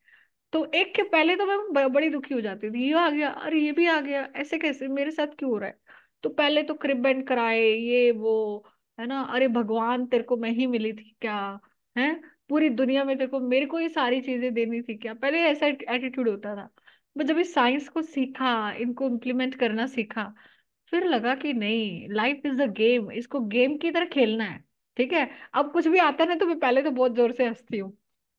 तो एक के पहले तो मैं बड़ी दुखी हो जाती थी। ये आ गया, अरे ये भी आ गया, ऐसे कैसे? मेरे साथ क्यों हो रहा है? तो पहले तो क्रिब बैंड कराए, ये, वो, है ना? अरे भगवान, तेरे को मैं ही मिली थी क्या? है? पूरी दुनिया में तेरे को, मेरे को ये सारी चीज़ें देनी थी क्या? पहले ऐसा एटीट्यूड होता था। मैं जब इस साइंस को सीखा, इनको इम्प्लीमेंट करना सीखा फिर लगा कि नहीं लाइफ इज़ अ गेम इसको गेम की तरह खेलना है, ठीक है? अब कुछ भी आता ना तो मैं पहले तो बहुत ज़ोर से हंसती हूँ,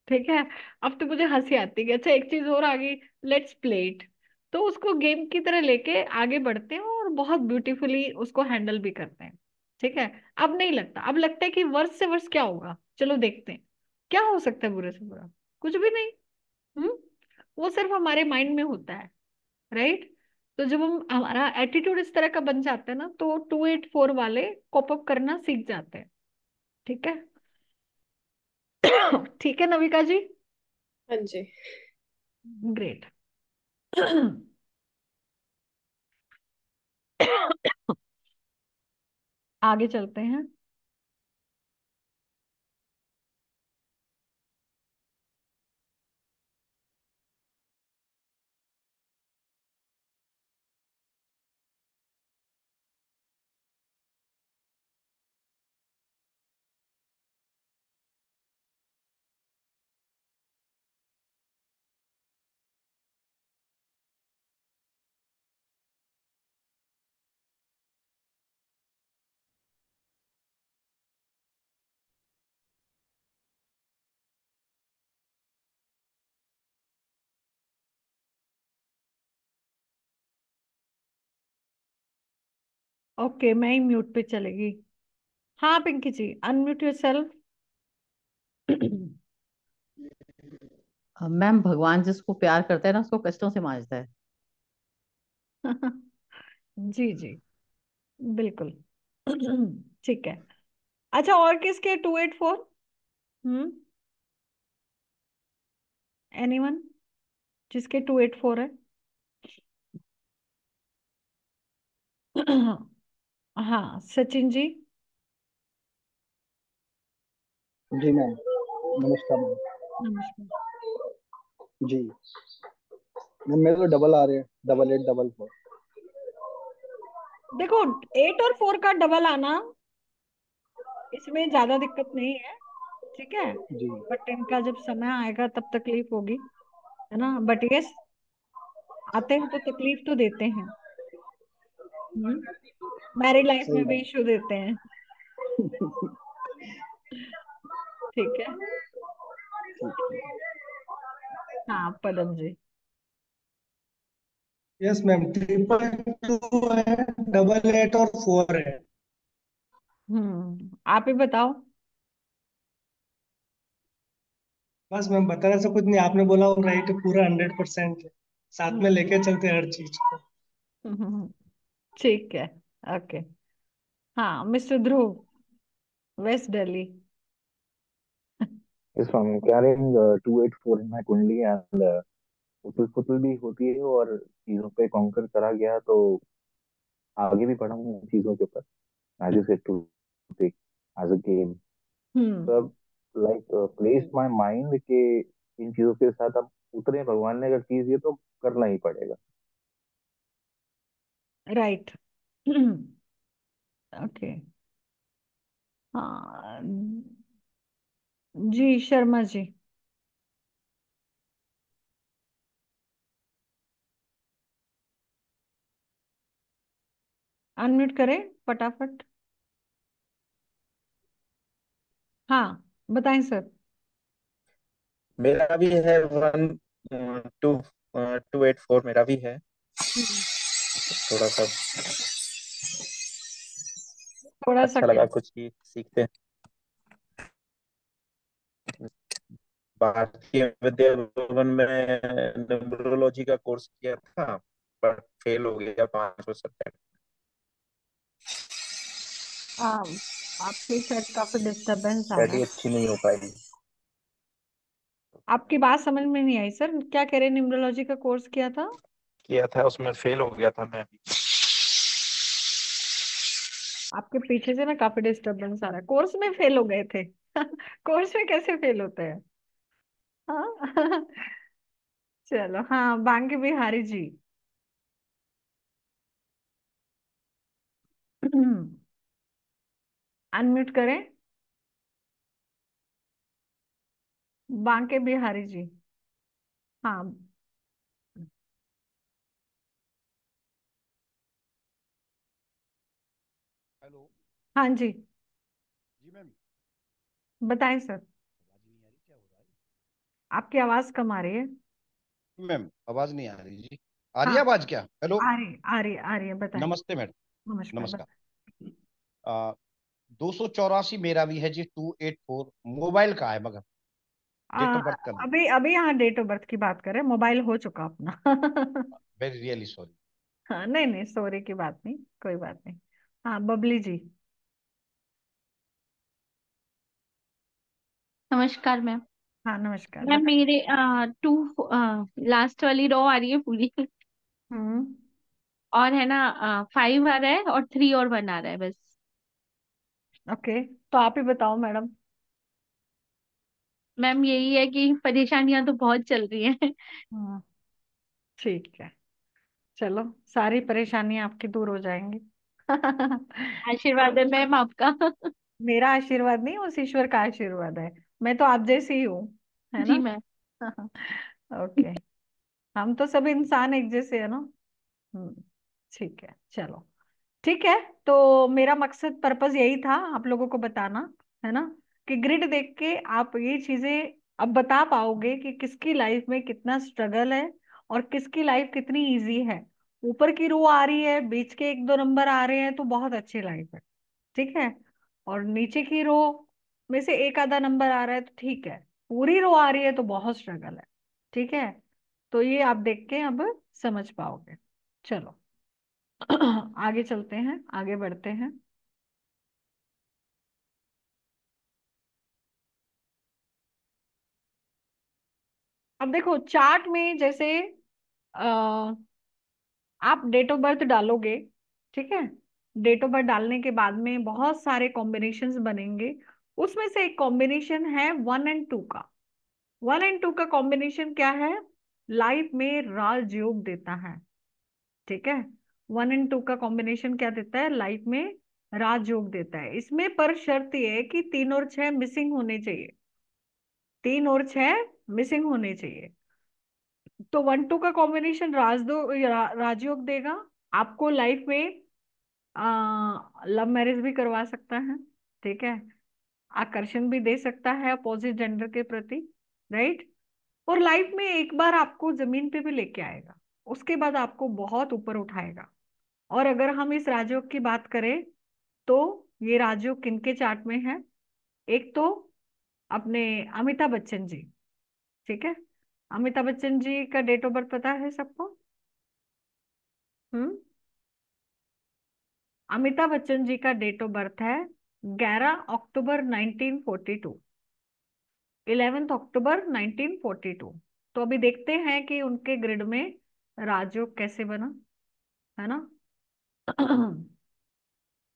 ठीक है? अब तो मुझे हँसी आती है अच्छा एक चीज़ और आ गई लेट्स प्ले इट तो उसको गेम की तरह लेके आगे बढ़ते हैं और बहुत ब्यूटीफुली उसको हैंडल भी करते हैं, ठीक है? अब नहीं लगता, अब लगता है कि वर्ष से वर्ष क्या होगा? चलो देखते हैं, क्या हो सकता है बुरे से बुरा? कुछ भी नहीं हम्म? वो सिर्फ़ हमारे माइंड में होता है राइट तो जब हम हमारा एटीट्यूड इस तरह का बन जाता है ना तो टू एट फोर वाले कॉप अप करना सीख जाते हैं। ठीक है? ठीक है नविका जी? हाँ जी। ग्रेट आगे चलते हैं। ओके मैं ही म्यूट पे चलेगी। हाँ Pinky ji unmute yourself ma'am भगवान जिसको प्यार करता है ना उसको कष्टों से मांजता है। जी जी बिल्कुल। ठीक है। अच्छा और किसके two eight four hmm. Anyone जिसके टू एट फोर है। हाँ सचिन जी? जी मैम नमस्कार मैम। नमस्कार। जी। मैम मेरे को डबल आ रहे हैं डबल एट डबल फोर देखो एट और फोर का डबल आना इसमें ज़्यादा दिक्कत नहीं है ठीक है? जी। बट इनका जब समय आएगा तब तकलीफ़ होगी है ना? बट यस आते हैं तो तकलीफ़ तो देते हैं। मैरिड लाइफ में भी इशू देते हैं। ठीक है। हाँ Padam ji. Yes ma'am triple two है डबल एट और फोर है। हम्म आप ही बताओ। बस मैम बताने से कुछ नहीं आपने बोला वो राइट पूरा हंड्रेड परसेंट साथ में लेके चलते हैं हर चीज़ को। हम्म, ठीक है। ओके हाँ mister Dhruv west Delhi Yes, ma'am. Carrying uh, 284 in my कुंडली and uh, उथल पुथल भी होती है और चीज़ों पे कॉन्कर करा गया तो आगे भी बढ़ा हूँ चीज़ों के ऊपर? You said to take as a game. हम्म तो लाइक प्लेस माय माइंड कि इन चीज़ों के साथ अब उतरे भगवान ने अगर चीज़ दिए तो करना ही पड़ेगा। राइट ओके हाँ जी शर्मा जी। अनम्यूट करें फटाफट। हाँ बताएँ सर। मेरा भी है one two two eight four मेरा भी है। थोड़ा सा थोड़ा सा अच्छा लगा कुछ ही सीखते हैं। भारतीय विद्या भवन में न्यूमरोलॉजी का कोर्स किया था बट फेल हो गया पाँचवें सब्जेक्ट हाँ आपकी शायद काफ़ी डिस्टरबेंस आ रहा है। अच्छी नहीं हो पाई। आपकी बात समझ में नहीं आई सर। क्या कह रहे हैं? न्यूमरोलॉजी का कोर्स किया था? किया था उसमें फेल हो गया था मैं आपके पीछे से ना काफ़ी डिस्टरबेंस आ रहा है। कोर्स में फेल हो गए थे। कोर्स में कैसे फेल होते हैं? हाँ। चलो हाँ बांके बिहारी जी। अनम्यूट करें। बांके बिहारी जी। हाँ हेलो हाँ जी। जी मैम। बताएँ सर। आपकी आवाज़ कम आ रही है। मैम आवाज़ नहीं आ रही जी। आ रही है हाँ। आवाज़ क्या? हेलो। आ रही आ रही आ रही है बताएँ। नमस्ते मैडम। नमस्कार नमस्कार। बताएँ। आ, दो सौ चौरासी मेरा भी है जी टू एट फोर। मोबाइल का है मगर? डेट आ, ऑफ़ बर्थ का अभी अभी यहाँ डेट ऑफ़ बर्थ की बात करें मोबाइल हो चुका अपना। वेरी रियली सॉरी हाँ नहीं नहीं सॉरी की बात नहीं कोई बात नहीं। हाँ बबली जी। नमस्कार मैम हाँ नमस्कार। मैम मेरे टू लास्ट वाली रो आ रही है पूरी। हम्म। और है ना फाइव आ रहा है और थ्री और वन आ रहा है बस। ओके तो आप ही बताओ मैडम। मैम यही है कि परेशानियाँ तो बहुत चल रही हैं। हम्म ठीक है। चलो सारी परेशानियाँ आपकी दूर हो जाएँगी। आशीर्वाद है मैम आपका। मेरा आशीर्वाद नहीं उस ईश्वर का आशीर्वाद है। मैं तो आप जैसी ही हूँ है जी ना? Ma'am okay. हम तो सब इंसान एक जैसे है ना? हम्म ठीक है चलो। ठीक है तो मेरा मकसद पर्पस यही था आप लोगों को बताना है ना? कि ग्रिड देख के आप ये चीज़ें अब बता पाओगे कि किसकी लाइफ में कितना स्ट्रगल है और किसकी लाइफ कितनी इजी है। ऊपर की रो आ रही है बीच के एक दो नंबर आ रहे हैं तो बहुत अच्छी लाइफ है। ठीक है? और नीचे की रो में से एक आधा नंबर आ रहा है तो ठीक है। पूरी रो आ रही है तो बहुत स्ट्रगल है ठीक है? तो ये आप देख के अब समझ पाओगे। चलो। आगे चलते हैं आगे बढ़ते हैं। अब देखो चार्ट में जैसे आ, आप डेट ऑफ़ बर्थ डालोगे ठीक है? डेट ऑफ़ बर्थ डालने के बाद में बहुत सारे कॉम्बिनेशंस बनेंगे। उसमें से एक कॉम्बिनेशन है वन एंड टू का। वन एंड टू का कॉम्बिनेशन क्या है? लाइफ में राजयोग देता है। ठीक है? वन एंड टू का कॉम्बिनेशन क्या देता है? लाइफ में राजयोग देता है। इसमें पर शर्त यह है कि तीन और छह मिसिंग होने चाहिए। तीन और छह मिसिंग होने चाहिए। तो वन टू का कॉम्बिनेशन राज दो रा, राजयोग देगा। आपको लाइफ में लव मैरिज भी करवा सकता है। ठीक है? आकर्षण भी दे सकता है अपोजिट जेंडर के प्रति राइट और लाइफ में एक बार आपको ज़मीन पे भी लेके आएगा, उसके बाद आपको बहुत ऊपर उठाएगा। और अगर हम इस राजयोग की बात करें तो ये राजयोग किनके चार्ट में है? एक तो अपने अमिताभ बच्चन जी, ठीक है? अमिताभ बच्चन जी का डेट ऑफ़ बर्थ पता है सबको? हम्म? अमिताभ बच्चन जी का डेट ऑफ़ बर्थ है 11 अक्टूबर 1942 11 अक्टूबर 1942 तो अभी देखते हैं कि उनके ग्रिड में राजयोग कैसे बना, है ना?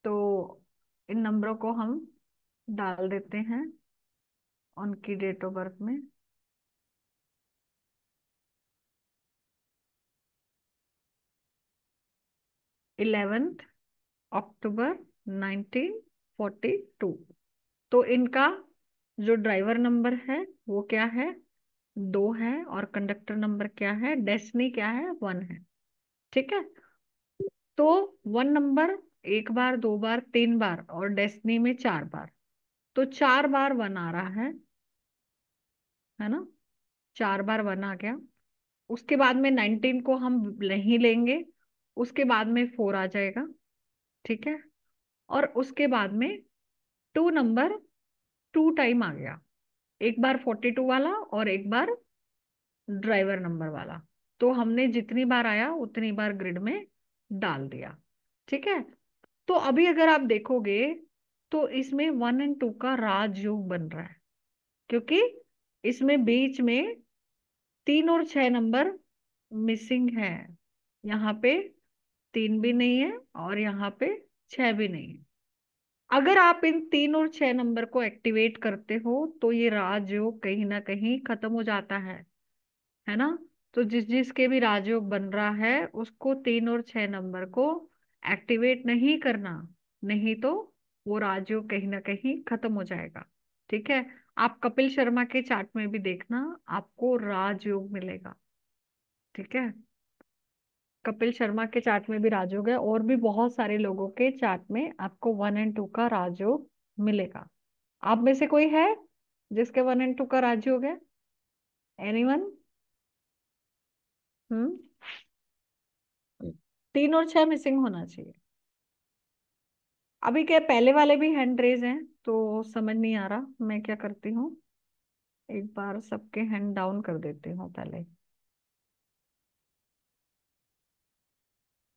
तो इन नंबरों को हम डाल देते हैं उनकी डेट ऑफ़ बर्थ में। इलेवेंथ अक्टूबर 1942 तो इनका जो ड्राइवर नंबर है, वो क्या है? दो है। और कंडक्टर नंबर क्या है? डेस्टिनी क्या है? वन है। ठीक है? तो वन नंबर एक बार, दो बार, तीन बार और डेस्टिनी में चार बार। तो चार बार वन आ रहा है है ना? चार बार वन आ गया। उसके बाद में नाइनटीन को हम नहीं लेंगे। उसके बाद में फोर आ जाएगा। ठीक है? और उसके बाद में टू नंबर टू टाइम आ गया। एक बार फोर्टी टू वाला और एक बार ड्राइवर नंबर वाला। तो हमने जितनी बार आया, उतनी बार ग्रिड में डाल दिया। ठीक है? तो अभी अगर आप देखोगे तो इसमें वन एंड टू का राजयोग बन रहा है। क्योंकि इसमें बीच में तीन और छह नंबर मिसिंग है। यहाँ पे तीन भी नहीं है और यहाँ पे छह भी नहीं। अगर आप इन तीन और छह नंबर को एक्टिवेट करते हो तो ये राजयोग कहीं ना कहीं खत्म हो जाता है है ना? तो जिस जिसके भी राजयोग बन रहा है, उसको तीन और छह नंबर को एक्टिवेट नहीं करना, नहीं तो वो राजयोग कहीं ना कहीं खत्म हो जाएगा, ठीक है? आप कपिल शर्मा के चार्ट में भी देखना, आपको राजयोग मिलेगा, ठीक है? कपिल शर्मा के चार्ट में भी राजयोग है और भी बहुत सारे लोगों के चार्ट में आपको वन एंड टू का राजयोग मिलेगा। आप में से कोई है जिसके वन एंड टू का राजयोग है? एनीवन हम्म तीन और छह मिसिंग होना चाहिए। अभी क्या पहले वाले भी हैंड रेज हैं तो समझ नहीं आ रहा मैं क्या करती हूँ। एक बार सबके हैंड डाउन कर देती हूँ पहले।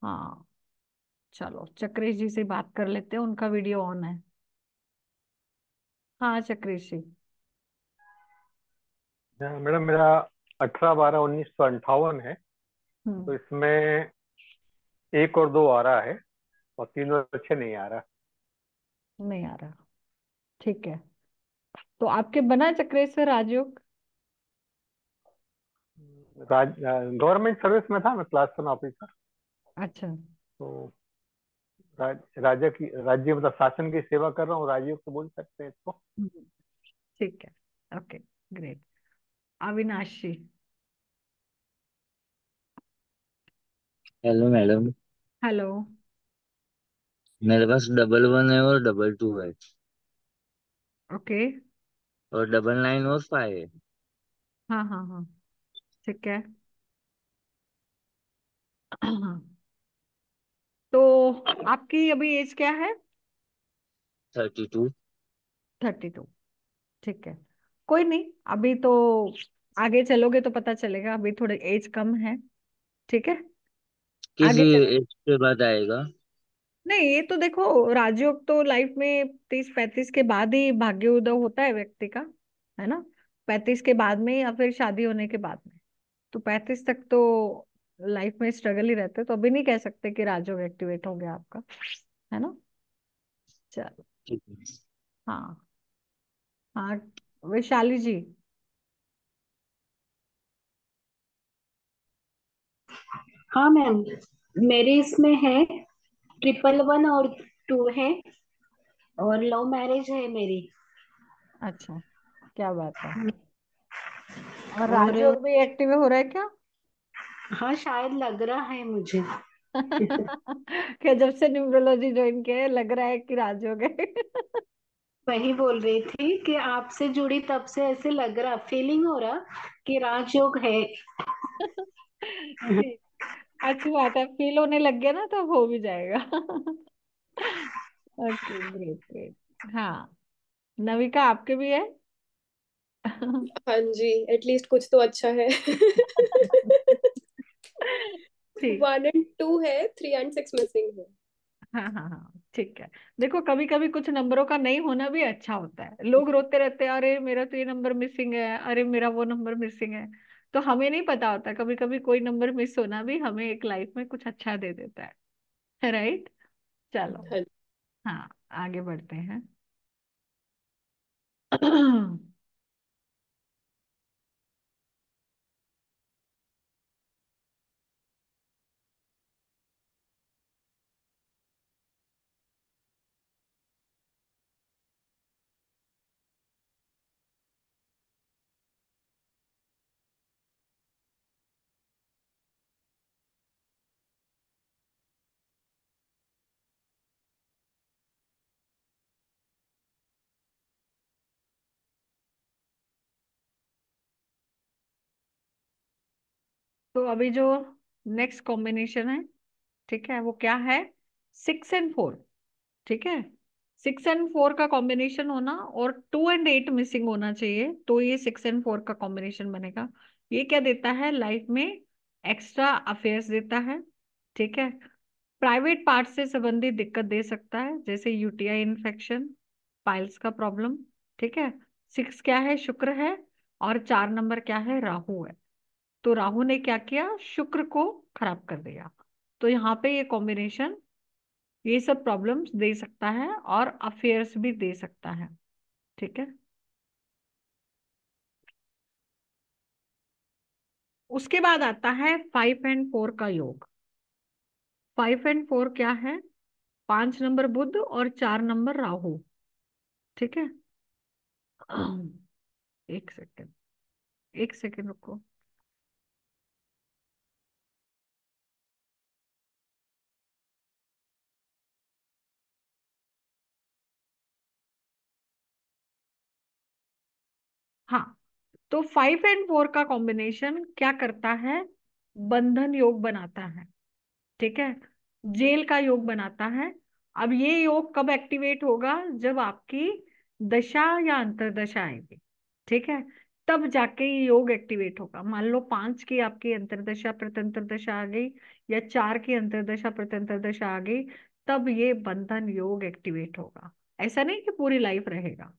हाँ चलो चक्रेश जी से बात कर लेते हैं उनका वीडियो ऑन है। हाँ चक्रेश जी। मैडम मेरा अठारह बारह उन्नीस सौ अंठावन है हम्म। तो इसमें एक और दो आ रहा है और तीन और छह नहीं आ रहा। नहीं आ रहा। ठीक है। तो आपके बना है चक्रेश से राजयोग? राज गवर्नमेंट सर्विस में था मैं क्लास वन ऑफिसर? अच्छा। तो राज, राज्य की राज्य मतलब शासन की सेवा कर रहा हूँ राजयोग तो बोल सकते हैं इसको। हम्म, ठीक है। Okay great. अविनाश। जी हेलो मैडम। हेलो। मेरे पास डबल वन है और डबल टू है। ओके। और डबल नाइन और फाइव है। हाँ हाँ हाँ। ठीक है। तो आपकी अभी एज क्या है? Thirty two. Thirty two. ठीक है। कोई नहीं अभी तो आगे चलोगे तो पता चलेगा अभी थोड़े एज कम है। ठीक है? किस आगे चलो एज के बाद आएगा? नहीं ये तो देखो राजयोग तो लाइफ में तीस पैंतीस के बाद ही भाग्य उदय होता है व्यक्ति का है ना? पैंतीस के बाद में या फिर शादी होने के बाद में। तो पैंतीस तक तो लाइफ में स्ट्रगल ही रहते तो अभी नहीं कह सकते कि राजयोग एक्टिवेट हो गया आपका है ना? चलो। हाँ। हाँ। वैशाली जी। हाँ मैम। मेरे इसमें है ट्रिपल वन और टू है और लव मैरिज है मेरी। अच्छा क्या बात है। और और राजयोग भी एक्टिव हो रहा है क्या? हाँ शायद लग रहा है मुझे। क्या जब से न्यूमरोलॉजी ज्वाइन किया है लग रहा है कि राजयोग है वही बोल रही थी कि आपसे जुड़ी तब से ऐसे लग रहा फीलिंग हो रहा कि राजयोग है। अच्छी बात है फील होने लग गया ना तो हो भी जाएगा। ओके ग्रेट ग्रेट हाँ। नविका आपके भी है? हाँ जी एटलीस्ट कुछ तो अच्छा है। वन एंड टू है थ्री एंड सिक्स मिसिंग है। हाँ हाँ हाँ ठीक है। देखो कभी कभी कुछ नंबरों का नहीं होना भी अच्छा होता है। लोग रोते रहते हैं अरे मेरा तो ये नंबर मिसिंग है अरे मेरा वो नंबर मिसिंग है। तो हमें नहीं पता होता कभी कभी कोई नंबर मिस होना भी हमें एक लाइफ में कुछ अच्छा दे देता है। राइट चलो। हाँ हाँ आगे बढ़ते हैं। तो अभी जो नेक्स्ट कॉम्बिनेशन है, ठीक है, वो क्या है? सिक्स एंड फोर ठीक है? सिक्स एंड फोर का कॉम्बिनेशन होना और टू एंड एट मिसिंग होना चाहिए तो ये सिक्स एंड फोर का कॉम्बिनेशन बनेगा। ये क्या देता है? लाइफ में एक्स्ट्रा अफेयर्स देता है, ठीक है? प्राइवेट पार्ट से संबंधित दिक्कत दे सकता है, जैसे यूटीआई इन्फेक्शन पाइल्स का प्रॉब्लम ठीक है? सिक्स क्या है? शुक्र है और चार नंबर क्या है? राहु है। तो राहु ने क्या किया? शुक्र को खराब कर दिया। तो यहाँ पे ये कॉम्बिनेशन ये सब प्रॉब्लम्स दे सकता है और अफेयर्स भी दे सकता है। ठीक है? उसके बाद आता है फाइव एंड फोर का योग। फाइव एंड फोर क्या है? पाँच नंबर बुद्ध और चार नंबर राहु। ठीक है? एक सेकेंड एक सेकेंड रुको। हाँ तो फाइव एंड फोर का कॉम्बिनेशन क्या करता है? बंधन योग बनाता है, ठीक है? जेल का योग बनाता है। अब ये योग कब एक्टिवेट होगा? जब आपकी दशा या अंतरदशा आएगी, ठीक है? तब जाके ये योग एक्टिवेट होगा। मान लो पाँच की आपकी अंतरदशा प्रतंत्र दशा आ गई या चार की अंतरदशा प्रतंत्र दशा आ गई, तब ये बंधन योग एक्टिवेट होगा। ऐसा नहीं कि पूरी लाइफ रहेगा,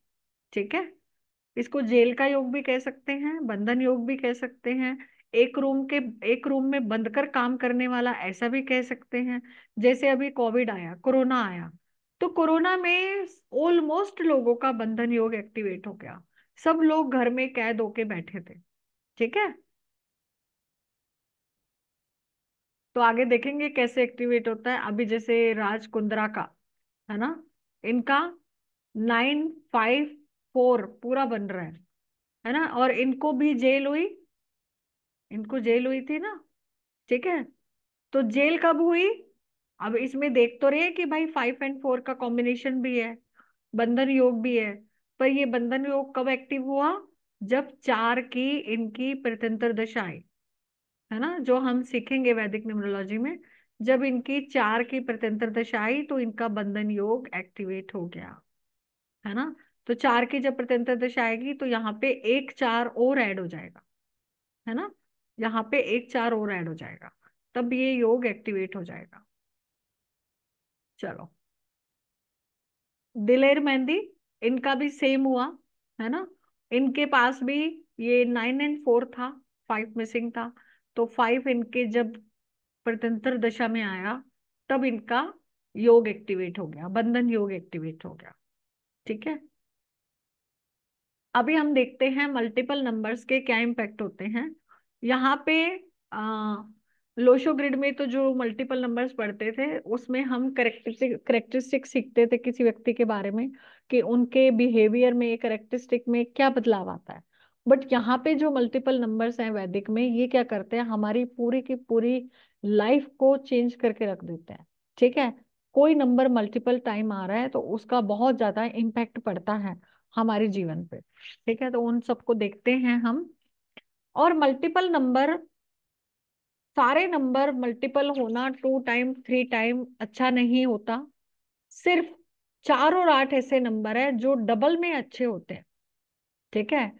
ठीक है? इसको जेल का योग भी कह सकते हैं, बंधन योग भी कह सकते हैं, एक रूम के, एक रूम में बंद कर काम करने वाला ऐसा भी कह सकते हैं। जैसे अभी कोविड आया, कोरोना आया तो कोरोना में ऑलमोस्ट लोगों का बंधन योग एक्टिवेट हो गया। सब लोग घर में कैद होके बैठे थे, ठीक है? तो आगे देखेंगे कैसे एक्टिवेट होता है। अभी जैसे राज कुंद्रा का, है ना? इनका नाइन फाइव फोर पूरा बन रहा है है ना? और इनको भी जेल हुई, इनको जेल हुई थी ना? ठीक है? तो जेल कब हुई? अब इसमें देख तो रहे कि भाई फाइव एंड फोर का कॉम्बिनेशन भी है, बंधन योग भी है, पर ये बंधन योग कब एक्टिव हुआ? जब चार की इनकी प्रत्यंतर दशा आई, है ना? जो हम सीखेंगे वैदिक न्यूमरोलॉजी में, जब इनकी चार की प्रत्यंतर दशा आई तो इनका बंधन योग एक्टिवेट हो गया, है ना? तो चार की जब प्रत्यंतर दशा आएगी तो यहाँ पे एक चार और ऐड हो जाएगा, है ना? यहाँ पे एक चार और ऐड हो जाएगा, तब ये योग एक्टिवेट हो जाएगा। चलो। दिलेर मेहंदी, इनका भी सेम हुआ, है ना? इनके पास भी ये नाइन एंड फोर था फाइव मिसिंग था तो फाइव इनके जब प्रत्यंतर दशा में आया, तब इनका योग एक्टिवेट हो गया, बंधन योग एक्टिवेट हो गया, ठीक है? अभी हम देखते हैं मल्टीपल नंबर्स के क्या इम्पैक्ट होते हैं। यहाँ पे आ, लोशो ग्रिड में तो जो मल्टीपल नंबर्स पढ़ते थे उसमें हम करेक्टरिस्टिक करेक्टरिस्टिक सीखते थे किसी व्यक्ति के बारे में कि उनके बिहेवियर में करेक्टरिस्टिक में क्या बदलाव आता है। बट यहाँ पे जो मल्टीपल नंबर्स हैं वैदिक में ये क्या करते हैं हमारी पूरी की पूरी लाइफ को चेंज करके रख देते हैं। ठीक है? कोई नंबर मल्टीपल टाइम आ रहा है तो उसका बहुत ज़्यादा इम्पैक्ट पड़ता है। हमारे जीवन पे। ठीक है तो उन सबको देखते हैं हम। और मल्टीपल नंबर सारे नंबर मल्टीपल होना टू टाइम थ्री टाइम अच्छा नहीं होता। सिर्फ़ चार और आठ ऐसे नंबर है जो डबल में अच्छे होते हैं। ठीक है,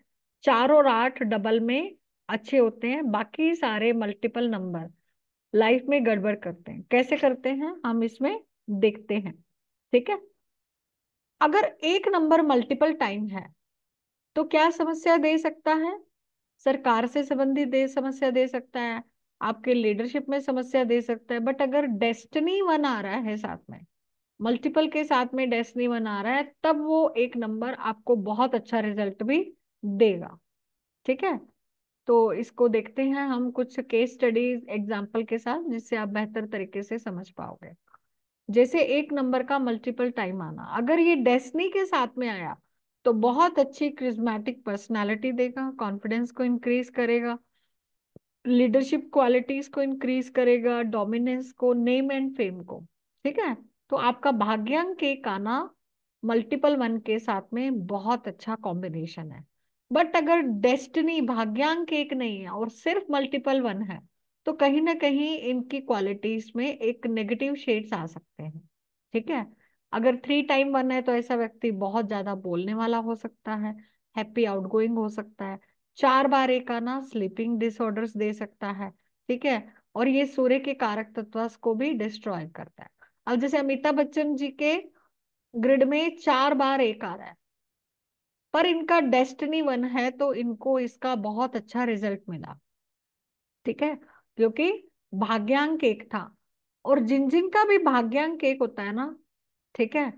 चार और आठ डबल में अच्छे होते हैं, बाकी सारे मल्टीपल नंबर लाइफ में गड़बड़ करते हैं। कैसे करते हैं? हम इसमें देखते हैं। ठीक है अगर एक नंबर मल्टीपल टाइम है तो क्या समस्या दे सकता है? सरकार से संबंधित दे, समस्या दे सकता है, आपके लीडरशिप में समस्या दे सकता है बट अगर डेस्टिनी वन आ रहा है साथ में मल्टीपल के साथ में डेस्टिनी वन आ रहा है, तब वो एक नंबर आपको बहुत अच्छा रिज़ल्ट भी देगा। ठीक है? तो इसको देखते हैं हम कुछ केस स्टडीज़ एग्ज़ाम्पल के साथ, जिससे आप बेहतर तरीके से समझ पाओगे। जैसे एक नंबर का मल्टीपल टाइम आना। अगर ये डेस्टिनी के साथ में आया तो बहुत अच्छी क्रिज्मेटिक पर्सनालिटी देगा, कॉन्फिडेंस को इंक्रीज करेगा, लीडरशिप क्वालिटीज को इंक्रीज करेगा, डोमिनेंस को, नेम एंड फेम को। ठीक है? तो आपका भाग्यांक एक आना, मल्टीपल वन के साथ में बहुत अच्छा कॉम्बिनेशन है। बट अगर डेस्टिनी भाग्यांक एक नहीं है और सिर्फ़ मल्टीपल वन है तो कहीं ना कहीं इनकी क्वालिटीज में एक नेगेटिव शेड्स आ सकते हैं, ठीक है? अगर थ्री टाइम वन है तो ऐसा व्यक्ति बहुत ज़्यादा बोलने वाला हो सकता है हैप्पी आउटगोइंग हो सकता है, चार बार एक आना स्लीपिंग डिसऑर्डर्स दे सकता है, ठीक है? और ये सूर्य के कारक तत्व को भी डिस्ट्रॉय करता है। अब जैसे अमिताभ बच्चन जी के ग्रिड में चार बार एक आ रहा है, पर इनका डेस्टिनी वन है तो इनको इसका बहुत अच्छा रिज़ल्ट मिला, ठीक है? क्योंकि भाग्यांक एक था। और जिन जिन का भी भाग्यांक एक होता है ना, ठीक है?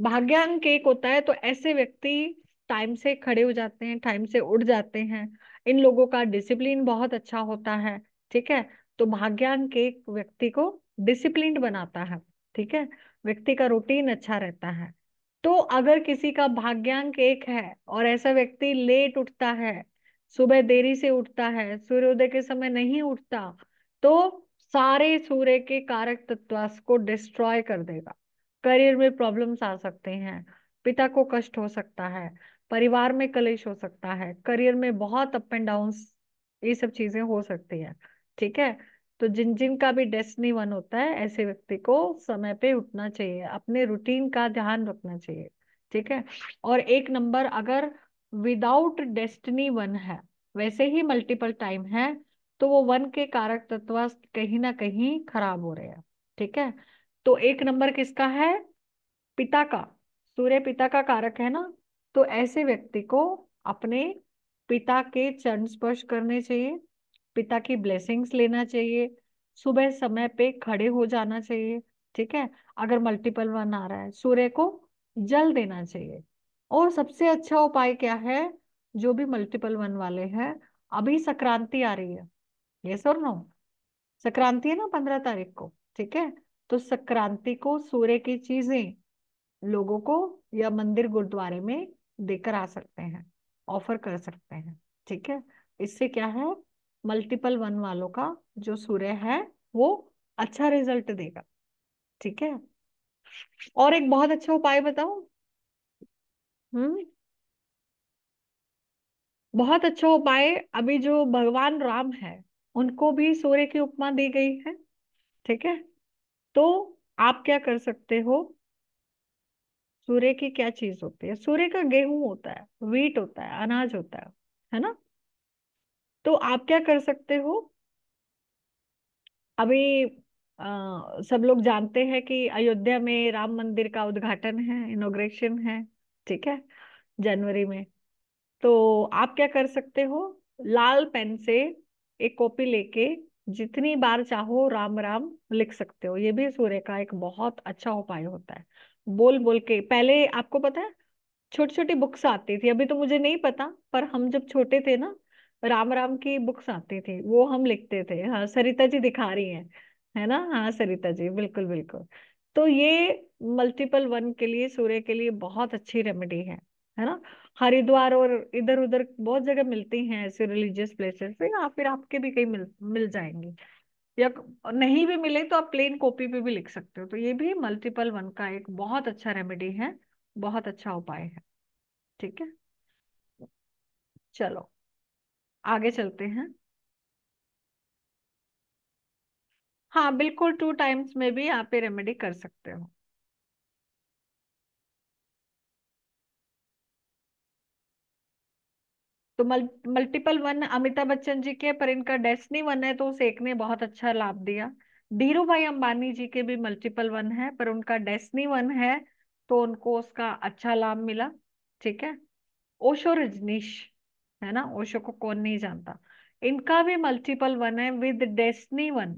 भाग्यांक एक होता है तो ऐसे व्यक्ति टाइम से खड़े हो जाते हैं टाइम से उठ जाते हैं। इन लोगों का डिसिप्लिन बहुत अच्छा होता है, ठीक है? तो भाग्यांक एक व्यक्ति को डिसिप्लिन बनाता है, ठीक है? व्यक्ति का रूटीन अच्छा रहता है। तो अगर किसी का भाग्यांक एक है और ऐसा व्यक्ति लेट उठता है सुबह देरी से उठता है, सूर्योदय के समय नहीं उठता तो सारे सूर्य के कारक तत्व को डिस्ट्रॉय कर देगा। करियर में प्रॉब्लम्स आ सकते हैं, पिता को कष्ट हो सकता है, परिवार में कलेश हो सकता है करियर में बहुत अप एंड डाउन ये सब चीज़ें हो सकती है, ठीक है? तो जिन जिन का भी डेस्टिनी वन होता है, ऐसे व्यक्ति को समय पे उठना चाहिए, अपने रूटीन का ध्यान रखना चाहिए, ठीक है? और एक नंबर अगर विदाउट डेस्टिनी वन है। वैसे ही मल्टीपल टाइम है तो वो वन के कारक तत्व कहीं ना कहीं खराब हो रहे हैं, ठीक है? तो एक नंबर किसका है? पिता का। सूर्य पिता का कारक है ना? तो ऐसे व्यक्ति को अपने पिता के चरण स्पर्श करने चाहिए, पिता की ब्लेसिंग्स लेना चाहिए, सुबह समय पे खड़े हो जाना चाहिए, ठीक है? अगर मल्टीपल वन आ रहा है, सूर्य को जल देना चाहिए और सबसे अच्छा उपाय क्या है? जो भी मल्टीपल वन वाले हैं, अभी संक्रांति आ रही है। ये सर नो संक्रांति है ना पंद्रह तारीख को, ठीक है? तो संक्रांति को सूर्य की चीज़ें लोगों को या मंदिर गुरुद्वारे में देकर आ सकते हैं ऑफ़र कर सकते हैं, ठीक है? इससे क्या है? मल्टीपल वन वालों का जो सूर्य है, वो अच्छा रिज़ल्ट देगा, ठीक है? और एक बहुत अच्छा उपाय बताओ हम्म। बहुत अच्छा उपाय। अभी जो भगवान राम है उनको भी सूर्य की उपमा दी गई है ठीक है? तो आप क्या कर सकते हो? सूर्य की क्या चीज़ होती है? सूर्य का गेहूँ होता है वीट होता है अनाज होता है है ना? तो आप क्या कर सकते हो? अभी आ, सब लोग जानते हैं कि अयोध्या में राम मंदिर का उद्घाटन है इनोग्रेशन है। ठीक है, जनवरी में। तो आप क्या कर सकते हो, लाल पेन से एक कॉपी लेके जितनी बार चाहो राम राम लिख सकते हो। ये भी सूर्य का एक बहुत अच्छा उपाय होता है। बोल बोल के, पहले आपको पता है छोटी छोटी बुक्स आती थी, अभी तो मुझे नहीं पता, पर हम जब छोटे थे ना, राम राम की बुक्स आती थी, वो हम लिखते थे। हाँ सरिता जी दिखा रही हैं, है ना? हाँ सरिता जी, बिल्कुल बिल्कुल। तो ये मल्टीपल वन के लिए, सूर्य के लिए बहुत अच्छी रेमेडी है है ना? हरिद्वार और इधर उधर बहुत जगह मिलती हैं ऐसे रिलीजियस प्लेसेस या फिर आपके भी कहीं मिल मिल जाएँगी। या नहीं भी मिले तो आप प्लेन कॉपी पे भी लिख सकते हो। तो ये भी मल्टीपल वन का एक बहुत अच्छा रेमेडी है, बहुत अच्छा उपाय है, ठीक है? चलो, आगे चलते हैं। हाँ बिल्कुल टू टाइम्स में भी आप ये रेमेडी कर सकते हो। तो मल, मल्टीपल वन अमिताभ बच्चन जी के पर इनका डेस्नी वन है तो उस एक ने बहुत अच्छा लाभ दिया। धीरू भाई अंबानी जी के भी मल्टीपल वन है पर उनका डेस्नी वन है तो उनको उसका अच्छा लाभ मिला ठीक है? ओशो रजनीश है ना? ओशो को कौन नहीं जानता। इनका भी मल्टीपल वन है with destiny one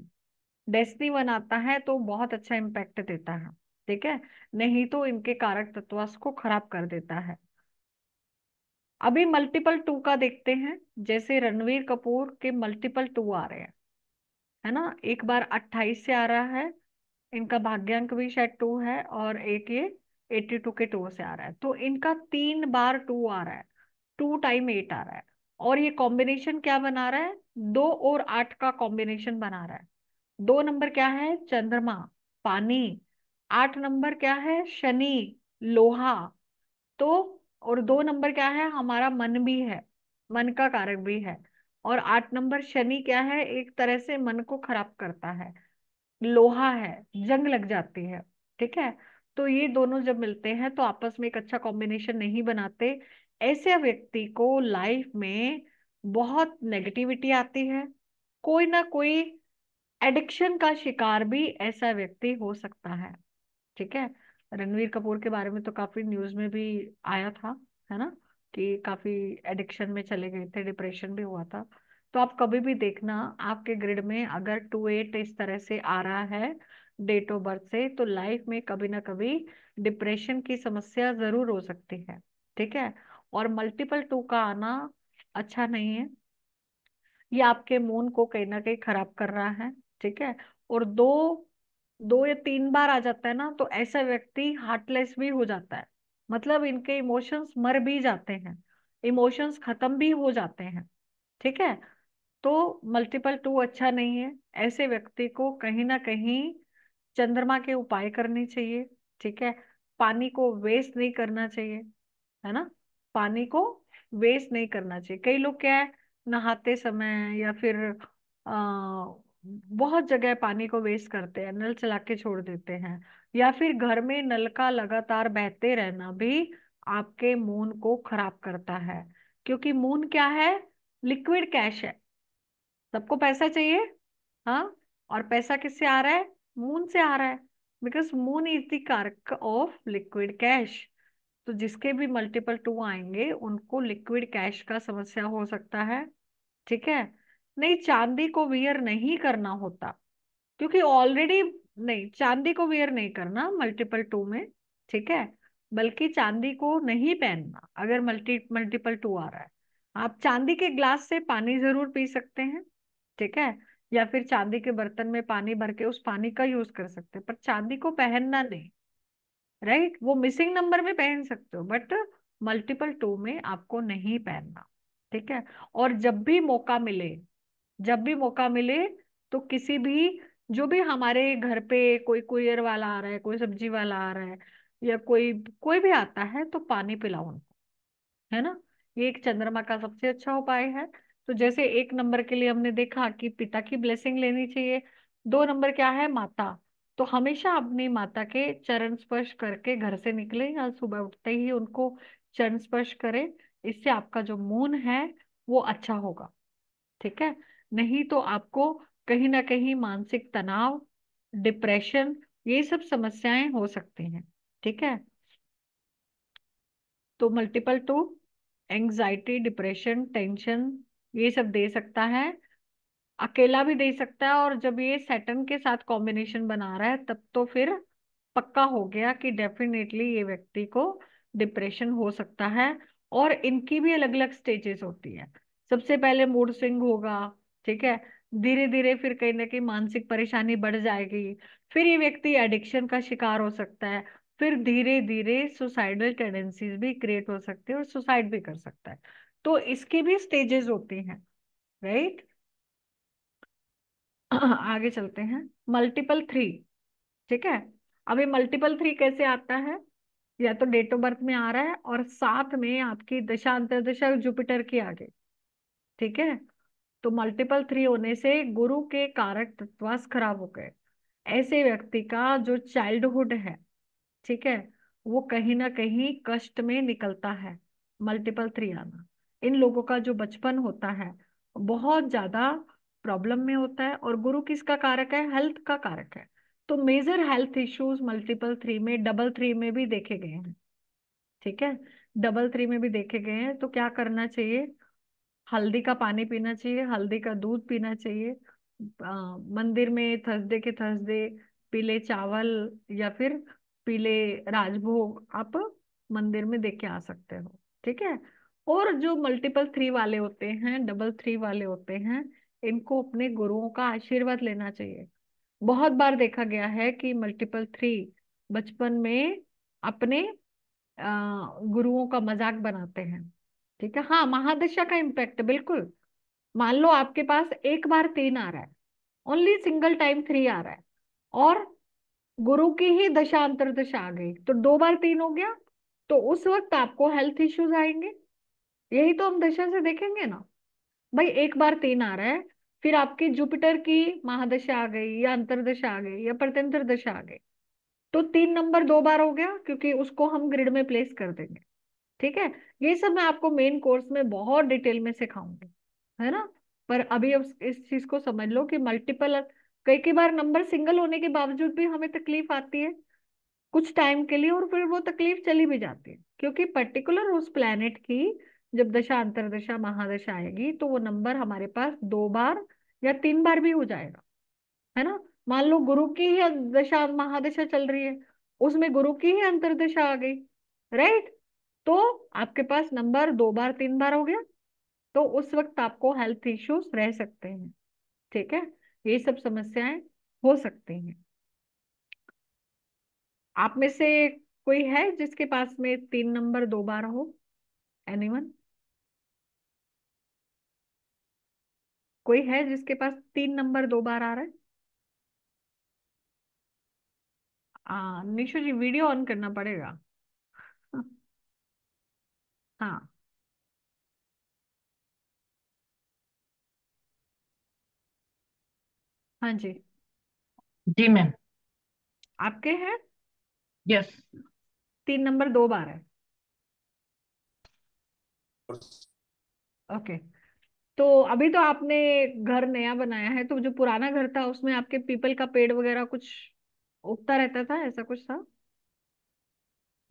destiny one आता है तो बहुत अच्छा इम्पैक्ट देता है, ठीक है? नहीं तो इनके कारक तत्वास को खराब कर देता है। अभी मल्टीपल टू का देखते हैं, जैसे रणवीर कपूर के मल्टीपल टू आ रहे हैं, है ना? एक बार अट्ठाईस से आ रहा है, इनका भाग्यांक भी शायद टू है और एक ये एट्टी टू के टू से आ रहा है तो इनका तीन बार टू आ रहा है, टू टाइम एट आ रहा है, और ये कॉम्बिनेशन क्या बना रहा है? दो और आठ का कॉम्बिनेशन बना रहा है। दो नंबर क्या है? चंद्रमा, पानी। आठ नंबर क्या है? शनि, लोहा। तो और दो नंबर क्या है? हमारा मन भी है, मन का कारक भी है। और आठ नंबर शनि क्या है? एक तरह से मन को खराब करता है। लोहा है, जंग लग जाती है, ठीक है? तो ये दोनों जब मिलते हैं तो आपस में एक अच्छा कॉम्बिनेशन नहीं बनाते। ऐसे व्यक्ति को लाइफ में बहुत नेगेटिविटी आती है। कोई ना कोई एडिक्शन का शिकार भी ऐसा व्यक्ति हो सकता है, ठीक है? रणवीर कपूर के बारे में तो काफ़ी न्यूज़ में भी आया था, है ना? कि काफ़ी एडिक्शन में चले गए थे, डिप्रेशन भी हुआ था। तो आप कभी भी देखना, आपके ग्रिड में अगर टू एट इस तरह से आ रहा है, डेट ऑफ़ बर्थ से तो लाइफ में कभी ना कभी डिप्रेशन की समस्या ज़रूर हो सकती है, ठीक है? और मल्टीपल टू का आना अच्छा नहीं है। ये आपके मून को कहीं ना कहीं खराब कर रहा है। ठीक है? और दो दो या तीन बार आ जाता है ना तो ऐसा व्यक्ति हार्टलेस भी हो जाता है। मतलब इनके इमोशंस मर भी जाते हैं। इमोशंस खत्म भी हो जाते हैं। ठीक है? तो मल्टीपल टू अच्छा नहीं है। ऐसे व्यक्ति को कहीं ना कहीं चंद्रमा के उपाय करने चाहिए। ठीक है? पानी को वेस्ट नहीं करना चाहिए। है ना? पानी को वेस्ट नहीं करना चाहिए। कई लोग क्या है नहाते समय या फिर आ, बहुत जगह पानी को वेस्ट करते हैं, नल चला के छोड़ देते हैं। या फिर घर में नल का लगातार बहते रहना भी आपके मून को खराब करता है। क्योंकि मून क्या है? लिक्विड कैश है। सबको पैसा चाहिए? हाँ? और पैसा किससे आ रहा है? मून से आ रहा है। बिकॉज़ मून इज़ द कारक ऑफ़ लिक्विड कैश तो जिसके भी मल्टीपल टू आएँगे, उनको लिक्विड कैश का समस्या हो सकता है। ठीक है? नहीं, चांदी को वियर नहीं करना होता। क्योंकि ऑलरेडी नहीं, चांदी को वियर नहीं करना मल्टीपल टू में, ठीक है? बल्कि चांदी को नहीं पहनना, अगर मल्टी मल्टीपल टू आ रहा है। आप चांदी के ग्लास से पानी ज़रूर पी सकते हैं, ठीक है? या फिर चांदी के बर्तन में पानी भर के उस पानी का यूज़ कर सकते हैं, पर चांदी को पहनना नहीं राइट वो मिसिंग नंबर में पहन सकते हो बट मल्टीपल टू में आपको नहीं पहनना, ठीक है? और जब भी मौका मिले जब भी मौका मिले तो किसी भी, जो भी हमारे घर पे कोई कुरियर वाला आ रहा है, कोई सब्ज़ी वाला आ रहा है या कोई कोई भी आता है तो पानी पिलाओ उनको, है ना? ये एक चंद्रमा का सबसे अच्छा उपाय है। तो जैसे एक नंबर के लिए हमने देखा कि पिता की ब्लेसिंग लेनी चाहिए। दो नंबर क्या है? माता। तो हमेशा अपनी माता के चरण स्पर्श करके घर से निकले या सुबह उठते ही उनको चरण स्पर्श करें। इससे आपका जो मून है वो अच्छा होगा, ठीक है? नहीं तो आपको कहीं ना कहीं मानसिक तनाव, डिप्रेशन, ये सब समस्याएँ हो सकती हैं, ठीक है? तो multiple two anxiety depression, tension, ये सब दे सकता है। अकेला भी दे सकता है और जब ये सैटर्न के साथ कॉम्बिनेशन बना रहा है, तब तो फिर पक्का हो गया कि डेफिनेटली ये व्यक्ति को डिप्रेशन हो सकता है और इनकी भी अलग अलग स्टेजेस होती है। सबसे पहले मूड स्विंग होगा ठीक है? धीरे धीरे फिर कहीं ना कहीं मानसिक परेशानी बढ़ जाएगी। फिर ये व्यक्ति एडिक्शन का शिकार हो सकता है। फिर धीरे धीरे सुसाइडल टेंडेंसीज भी क्रिएट हो सकती है और सुसाइड भी कर सकता है। तो इसकी भी स्टेजेस होती हैं, राइट? आगे चलते हैं। मल्टीपल थ्री, ठीक है? अभी मल्टीपल थ्री कैसे आता है? या तो डेट ऑफ़ बर्थ में आ रहा है और साथ में आपकी दशा अंतरदशा जुपिटर की आगे, ठीक है? तो मल्टीपल थ्री होने से गुरु के कारक तत्वास खराब हो गए। ऐसे व्यक्ति का जो चाइल्डहुड है, ठीक है, वो कहीं ना कहीं कष्ट में निकलता है मल्टीपल थ्री आना। इन लोगों का जो बचपन होता है, बहुत ज़्यादा प्रॉब्लम में होता है और गुरु किसका कारक है? हेल्थ का कारक है। तो major health issues multiple three में डबल थ्री में भी देखे गए हैं, ठीक है? डबल थ्री में भी देखे गए हैं तो क्या करना चाहिए? हल्दी का पानी पीना चाहिए हल्दी का दूध पीना चाहिए आ, मंदिर में थर्सडे के थर्सडे पीले चावल या फिर पीले राजभोग आप मंदिर में देख के आ सकते हो ठीक है? और जो मल्टीपल थ्री वाले होते हैं डबल थ्री वाले होते हैं इनको अपने गुरुओं का आशीर्वाद लेना चाहिए। बहुत बार देखा गया है कि मल्टीपल थ्री बचपन में अपने गुरुओं का मज़ाक बनाते हैं। ठीक है? हाँ महादशा का इम्पैक्ट बिल्कुल। मान लो आपके पास एक बार तीन आ रहा है ओनली सिंगल टाइम थ्री आ रहा है, और गुरु की ही दशा अंतरदशा आ गई तो दो बार तीन हो गया तो उस वक्त आपको हेल्थ इश्यूज़ आएँगे। यही तो हम दशा से देखेंगे ना। भाई, एक बार तीन आ रहा है, फिर आपकी जुपिटर की महादशा आ गई, या अंतरदशा आ गई, या प्रत्यंतर दशा आ गई तो तीन नंबर दो बार हो गया, क्योंकि उसको हम ग्रिड में प्लेस कर देंगे। ठीक है? ये सब मैं आपको मेन कोर्स में बहुत डिटेल में सिखाऊँगी, है ना? पर अभी अब इस चीज़ को समझ लो कि मल्टीपल कई कई बार नंबर सिंगल होने के बावजूद भी हमें तकलीफ़ आती है कुछ टाइम के लिए और फिर वो तकलीफ़ चली भी जाती है। क्योंकि पर्टिकुलर उस प्लेनेट की जब दशा, अंतरदशा, महादशा आएगी तो वो नंबर हमारे पास दो बार या तीन बार भी हो जाएगा, है ना? मान लो गुरु की ही दशा, महादशा चल रही है, उसमें गुरु की ही अंतरदशा आ गई राइट तो आपके पास नंबर दो बार तीन बार हो गया तो उस वक्त आपको हेल्थ इश्यूज़ रह सकते हैं ठीक है? ये सब समस्याएँ हो सकती हैं। आप में से कोई है जिसके पास में तीन नंबर दो बार हो? एनीवन कोई है जिसके पास तीन नंबर दो बार आ रहा है? आ, निशु जी वीडियो ऑन करना पड़ेगा। हाँ। हाँ जी। जी मैम। आपके हैं? यस। तीन नंबर दो बार है। ओके। तो अभी तो आपने घर नया बनाया है तो जो पुराना घर था उसमें आपके पीपल का पेड़ वगैरह कुछ उगता रहता था? ऐसा कुछ था?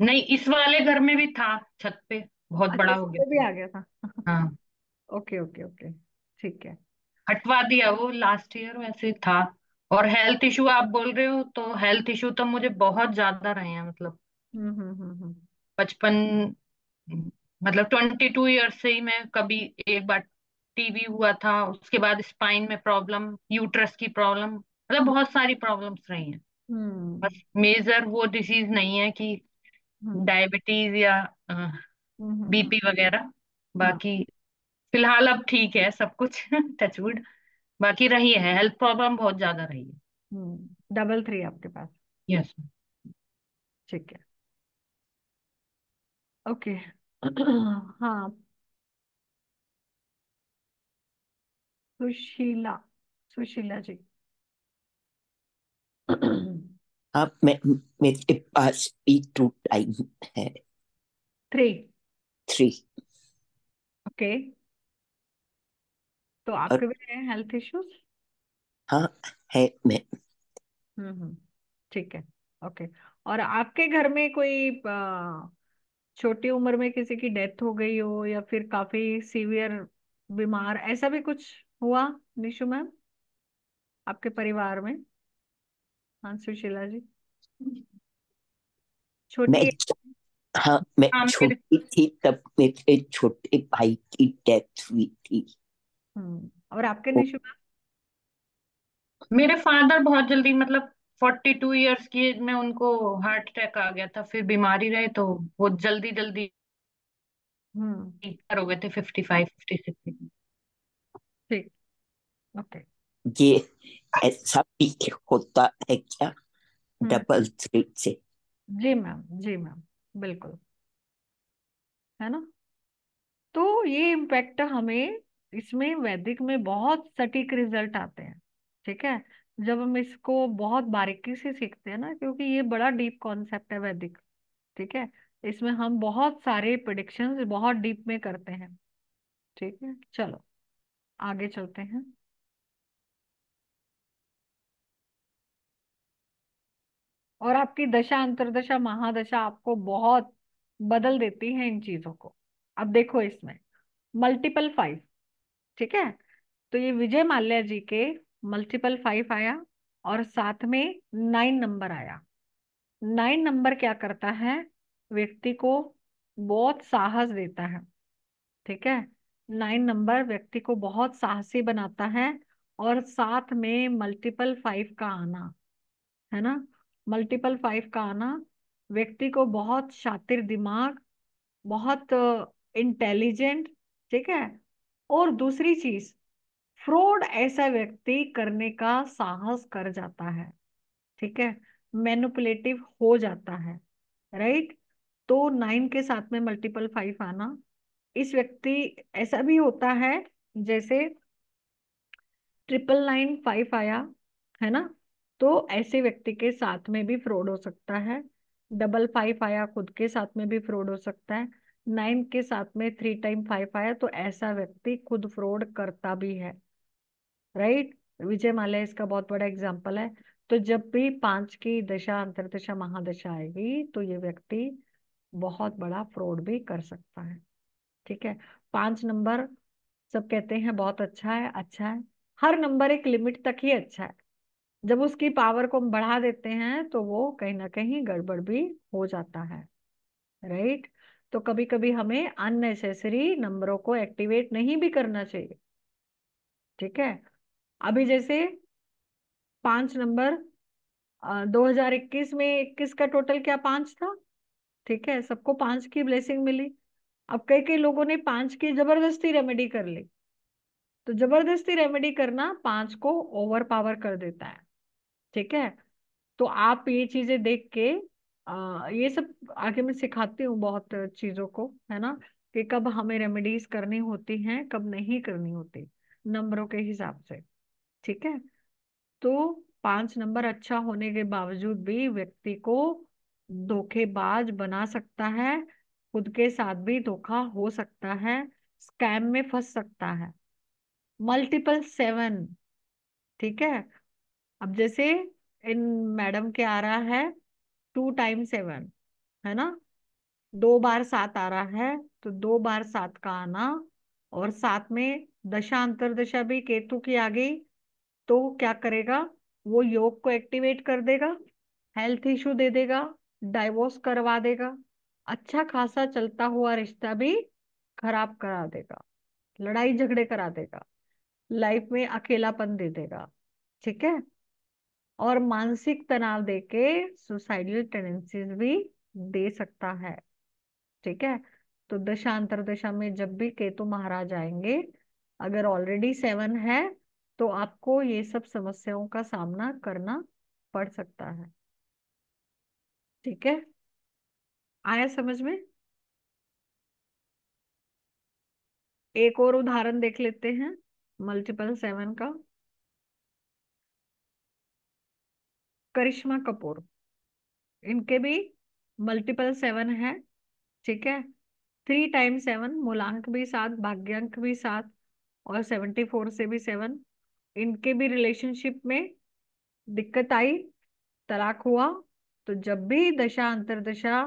नहीं इस वाले घर में भी था छत पे। बहुत अच्छा बड़ा हो उसमें भी गया आ गया था। हाँ। Okay okay okay. ठीक है। हटवा दिया वो लास्ट ईयर वैसे था। और हेल्थ इशू आप बोल रहे हो तो हेल्थ इशू तो मुझे बहुत ज़्यादा रहे हैं मतलब। हम्म हम्म हम्म हम्म। बचपन मतलब ट्वेंटी टू ईयर से ही मैं कभी एक बार टीबी हुआ था उसके बाद स्पाइन में प्रॉब्लम यूट्रस की प्रॉब्लम मतलब बहुत सारी प्रॉब्लम्स रही हैं। हम्म। बस मेजर वो डिसीज नहीं है कि हम्म। डायबिटीज़ या हम्म हम्म, बीपी वगैरह हाँ। बाकी फ़िलहाल अब ठीक है सब कुछ टचवुड बाकी रही है हेल्थ प्रॉब्लम बहुत ज़्यादा रही है। हम्म डबल थ्री आपके पास। यस ठीक है। ओके हाँ। सुशीला सुशीला जी। हाँ मैं मेरे पास भी टू टाइम है। थ्री थ्री ओके तो आपके भी है हेल्थ इश्यूज़ हाँ है मैं। हम्म हम्म ठीक है ओके और आपके घर में कोई छोटी उम्र में किसी की डेथ हो गई हो या फिर काफ़ी सीवियर बीमार ऐसा भी कुछ हुआ निशु मैम? आपके परिवार में? हाँ सुशीला जी। छोटी मैं हाँ मैं हाँ मेरे छोटी थी तब मेरे छोटे भाई की डेथ हुई थी। हम्म और आपके वो निशु मेरे फादर बहुत जल्दी मतलब फोर्टी टू ईयर्स की एज में उनको हार्ट अटैक आ गया था फिर बीमारी रहे तो वो जल्दी जल्दी हम्म। हो गए थे फिफ्टी फाइव फिफ्टी सिक्स ठीक ओके ये ऐसा भी होता है क्या? हम्म। डबल थ्री से। जी मैम जी मैम। बिल्कुल। है ना? तो ये इम्पैक्ट हमें इसमें वैदिक में बहुत सटीक रिज़ल्ट आते हैं, ठीक है? जब हम इसको बहुत बारीकी से सीखते हैं ना, क्योंकि ये बड़ा डीप कॉन्सेप्ट है वैदिक, ठीक है? इसमें हम बहुत सारे प्रिडिक्शंस बहुत डीप में करते हैं, ठीक है? चलो, आगे चलते हैं। और आपकी दशा, अंतरदशा, महादशा आपको बहुत बदल देती है इन चीज़ों को। अब देखो इसमें मल्टीपल फाइव ठीक है? तो ये विजय माल्या जी के मल्टीपल फाइव आया और साथ में नाइन नंबर आया। नाइन नंबर क्या करता है? व्यक्ति को बहुत साहस देता है, ठीक है? नाइन नंबर व्यक्ति को बहुत साहसी बनाता है और साथ में मल्टीपल फाइव का आना, है ना? मल्टीपल फाइव का आना व्यक्ति को बहुत शातिर दिमाग, बहुत इंटेलिजेंट ठीक है? और दूसरी चीज़ फ्रॉड ऐसा व्यक्ति करने का साहस कर जाता है, ठीक है? मैनिपुलेटिव हो जाता है राइट तो नाइन के साथ में मल्टीपल फाइव आना, इस व्यक्ति ऐसा भी होता है, जैसे ट्रिपल नाइन फाइव आया, है ना? तो ऐसे व्यक्ति के साथ में भी फ्रॉड हो सकता है। डबल फाइव आया, खुद के साथ में भी फ्रॉड हो सकता है। नाइन के साथ में थ्री टाइम फाइव आया तो ऐसा व्यक्ति खुद फ्रॉड करता भी है। राइट? विजय माल्या इसका बहुत बड़ा एग्ज़ाम्पल है। तो जब भी पाँच की दशा, अंतरदशा, महादशा आएगी तो ये व्यक्ति बहुत बड़ा फ्रॉड भी कर सकता है। ठीक है? पाँच नंबर सब कहते हैं, बहुत अच्छा है अच्छा है। हर नंबर एक लिमिट तक ही अच्छा है। जब उसकी पावर को हम बढ़ा देते हैं तो वो कहीं ना कहीं गड़बड़ भी हो जाता है, राइट? तो कभी कभी हमें अननेसेसरी नंबरों को एक्टिवेट नहीं भी करना चाहिए, ठीक है? अभी जैसे पाँच नंबर दो हज़ार इक्कीस में इक्कीस का टोटल क्या पाँच था? ठीक है, सबको पाँच की ब्लेसिंग मिली। अब कई कई लोगों ने पाँच की ज़बरदस्ती रेमेडी कर ली। तो ज़बरदस्ती रेमेडी करना पाँच को ओवर पावर कर देता है। ठीक है? तो आप ये चीज़ें देख के आ, ये सब आगे मैं सिखाती हूँ बहुत चीज़ों को है ना? कि कब हमें रेमेडीज करनी होती हैं कब नहीं करनी होती नंबरों के हिसाब से ठीक है? तो पाँच नंबर अच्छा होने के बावजूद भी व्यक्ति को धोखेबाज बना सकता है खुद के साथ भी धोखा हो सकता है स्कैम में फंस सकता है। मल्टीपल सेवन ठीक है? अब जैसे इन मैडम के आ रहा है टू टाइम सेवन है ना? दो बार सात आ रहा है तो दो बार सात का आना और साथ में दशा, अंतरदशा भी केतु की आ गई तो क्या करेगा? वो योग को एक्टिवेट कर देगा हेल्थ इशू दे देगा डाइवोर्स करवा देगा अच्छा खासा चलता हुआ रिश्ता भी खराब करा देगा, लड़ाई झगड़े करा देगा लाइफ में अकेलापन दे देगा, ठीक है? और मानसिक तनाव देके सुसाइडल टेंडेंसीज भी दे सकता है। ठीक है? तो दशांतर दशा में जब भी केतु महाराज आएँगे, अगर ऑलरेडी सेवन है तो आपको ये सब समस्याओं का सामना करना पड़ सकता है। ठीक है? आया समझ में? एक और उदाहरण देख लेते हैं मल्टीपल सेवन का। करिश्मा कपूर। इनके भी मल्टीपल सेवन है, ठीक है? थ्री टाइम सेवन मूलांक भी सात, भाग्यांक भी सात और सेवेंटी फोर से भी सेवन इनके भी रिलेशनशिप में दिक्कत आई, तलाक हुआ तो जब भी दशा, अंतरदशा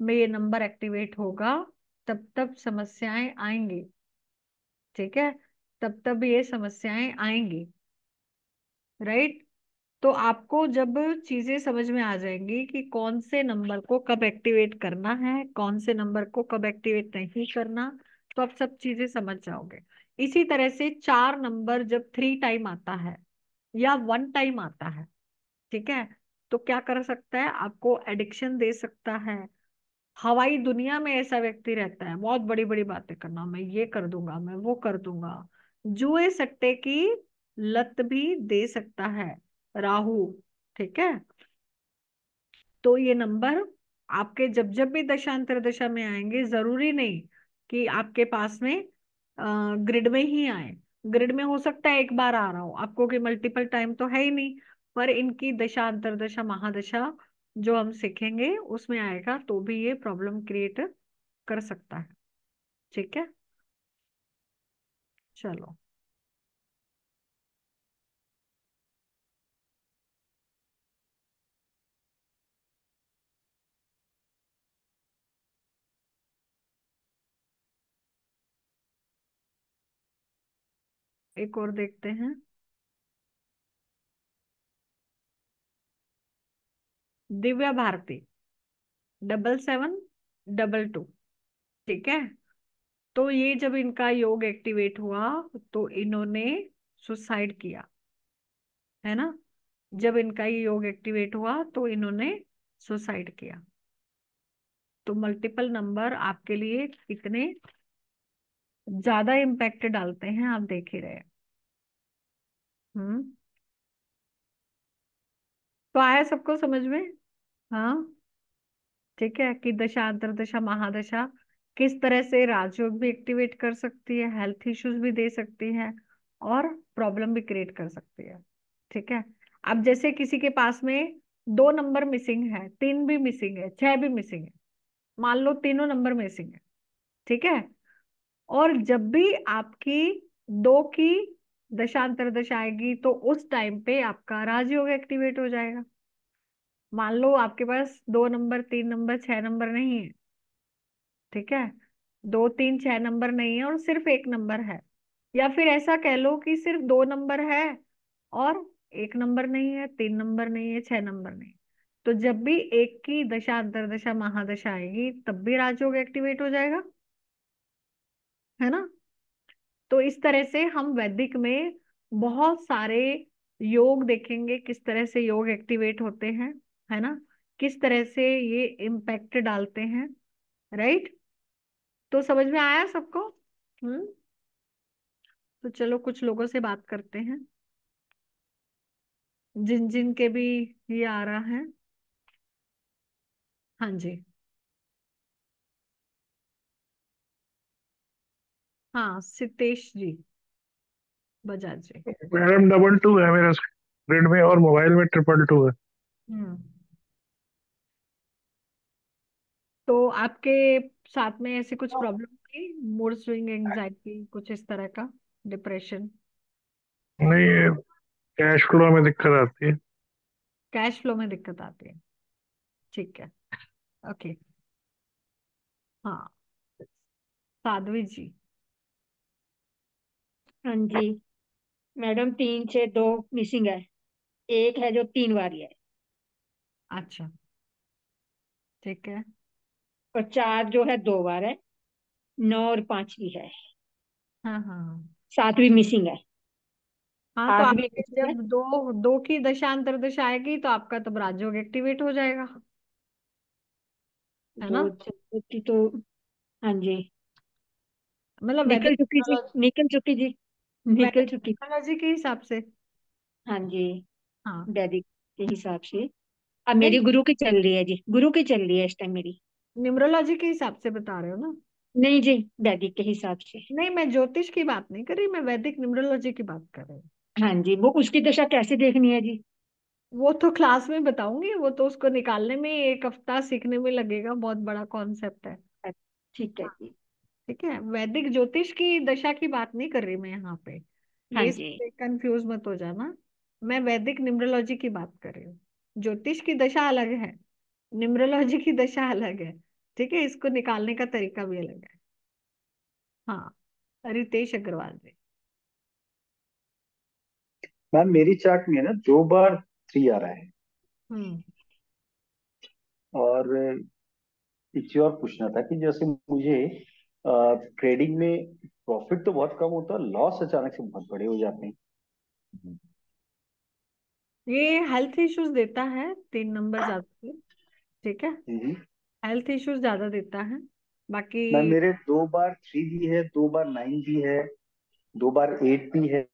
में ये नंबर एक्टिवेट होगा, तब तब समस्याएँ आएँगी, ठीक है? तब तब ये समस्याएँ आएँगी राइट तो आपको जब चीज़ें समझ में आ जाएँगी कि कौन से नंबर को कब एक्टिवेट करना है, कौन से नंबर को कब एक्टिवेट नहीं करना तो आप सब चीज़ें समझ जाओगे। इसी तरह से चार नंबर जब थ्री टाइम आता है या वन टाइम आता है, ठीक है तो क्या कर सकता है, आपको एडिक्शन दे सकता है। हवाई दुनिया में ऐसा व्यक्ति रहता है, बहुत बड़ी बड़ी बातें करना, मैं ये कर दूँगा, मैं वो कर दूँगा, जुए सट्टे की लत भी दे सकता है। राहु, ठीक है? तो ये नंबर आपके जब जब भी दशांतर दशा में आएँगे, ज़रूरी नहीं कि आपके पास में ग्रिड में ही आए। ग्रिड में हो सकता है एक बार आ रहा हो, आपको कि मल्टीपल टाइम तो है ही नहीं, पर इनकी दशा अंतरदशा, महादशा जो हम सीखेंगे, उसमें आएगा तो भी ये प्रॉब्लम क्रिएट कर सकता है। ठीक है? चलो। एक और देखते हैं। Divya Bharti, double seven, double two, ठीक है? तो ये जब इनका योग एक्टिवेट हुआ तो इन्होंने सुसाइड किया, है ना? जब इनका ये योग एक्टिवेट हुआ तो इन्होंने सुसाइड किया। तो मल्टीपल नंबर आपके लिए कितने? ज़्यादा इम्पैक्ट डालते हैं, आप देख ही रहे हम्म। तो आया सबको समझ में? हाँ। ठीक है कि दशा, अंतरदशा, महादशा किस तरह से राजयोग भी एक्टिवेट कर सकती है हेल्थ इश्यूज़ भी दे सकती है और प्रॉब्लम भी क्रिएट कर सकती है। ठीक है। अब जैसे किसी के पास में दो नंबर मिसिंग है, तीन भी मिसिंग है, छह भी मिसिंग है। मान लो तीनों नंबर मिसिंग है। ठीक है। और जब भी आपकी दो की दशांतर दशा आएगी तो उस टाइम पे आपका राजयोग एक्टिवेट हो जाएगा। मान लो आपके पास दो नंबर तीन नंबर छह नंबर नहीं है, ठीक है? दो, तीन, छह नंबर नहीं है और सिर्फ़ एक नंबर है। या फिर ऐसा कह लो कि सिर्फ़ दो नंबर है और एक नंबर नहीं है, तीन नंबर नहीं है, छह नंबर नहीं तो जब भी एक की दशा अंतरदशा महादशा आएगी, तब भी राजयोग एक्टिवेट हो जाएगा। है ना? तो इस तरह से हम वैदिक में बहुत सारे योग देखेंगे, किस तरह से योग एक्टिवेट होते हैं, है ना? किस तरह से ये इम्पैक्ट डालते हैं राइट तो समझ में आया सबको? हम्म। तो चलो कुछ लोगों से बात करते हैं। जिन जिन के भी ये आ रहा है। हाँ जी। हाँ Sitesh ji Bajaj ji madam double two है मेरा स्क्रीन में और मोबाइल में ट्रिपल टू है। हम्म। तो आपके साथ में ऐसी कुछ प्रॉब्लम थी मूड स्विंग एंजाइटी कुछ इस तरह का? डिप्रेशन नहीं कैश फ्लो में दिक्कत आती है। कैश फ्लो में दिक्कत आती है। ठीक है। ओके हाँ। साध्वी जी। हाँ जी। मैडम तीन से दो मिसिंग है। एक है जो तीन बार है। अच्छा। ठीक है। और चार जो है दो बार है। नौ और पांचवी है। हाँ हाँ सातवीं मिसिंग है। हाँ तो आठवीं आपके मिसिंग है। जब दो दो की दशा अंतरदशा आएगी तो आपका तब राजयोग एक्टिवेट हो जाएगा। है ना? दो की तो हाँ जी। मतलब निकल वैदिक चुकी जी निकल चुकी जी। निकल चुकी न्यूमरोलॉजी के हिसाब से। हाँ जी। हाँ। वैदिक के हिसाब से। अब मेरी गुरु की चल रही है जी। गुरु की चल रही है इस टाइम मेरी। न्यूमरोलॉजी के हिसाब से बता रहे हो ना? नहीं जी वैदिक के हिसाब से। नहीं मैं ज्योतिष की बात नहीं कर रही मैं वैदिक न्यूमरोलॉजी की बात कर रही हूँ। हाँ जी वो उसकी दशा कैसे देखनी है जी? वो तो क्लास में बताऊँगी वो तो उसको निकालने में एक हफ़्ता सीखने में लगेगा बहुत बड़ा कॉन्सेप्ट है। ठीक है। जी। ठीक है वैदिक ज्योतिष की दशा की बात नहीं कर रही मैं यहाँ पे। हाँ ये जी। कंफ्यूज मत हो जाना। मैं वैदिक न्यूमरोलॉजी की बात कर रही हूँ। ज्योतिष की दशा अलग है न्यूमरोलॉजी की दशा अलग है। ठीक है इसको निकालने का तरीका भी अलग है। हाँ रितेश अग्रवाल जी। मैम मेरी चार्ट में है ना दो बार थ्री आ रहा है। हम्म। और एक चीज़ और पूछना था कि जैसे मुझे ट्रेडिंग में प्रॉफिट तो बहुत कम होता है लॉस अचानक से बहुत बड़े हो जाते हैं। ये हेल्थ इश्यूज़ देता है तीन नंबर ज़्यादा ठीक है? हेल्थ इश्यूज़ ज़्यादा देता है बाकी मैम मेरे दो बार थ्री भी है दो बार नाइन भी है दो बार एट भी है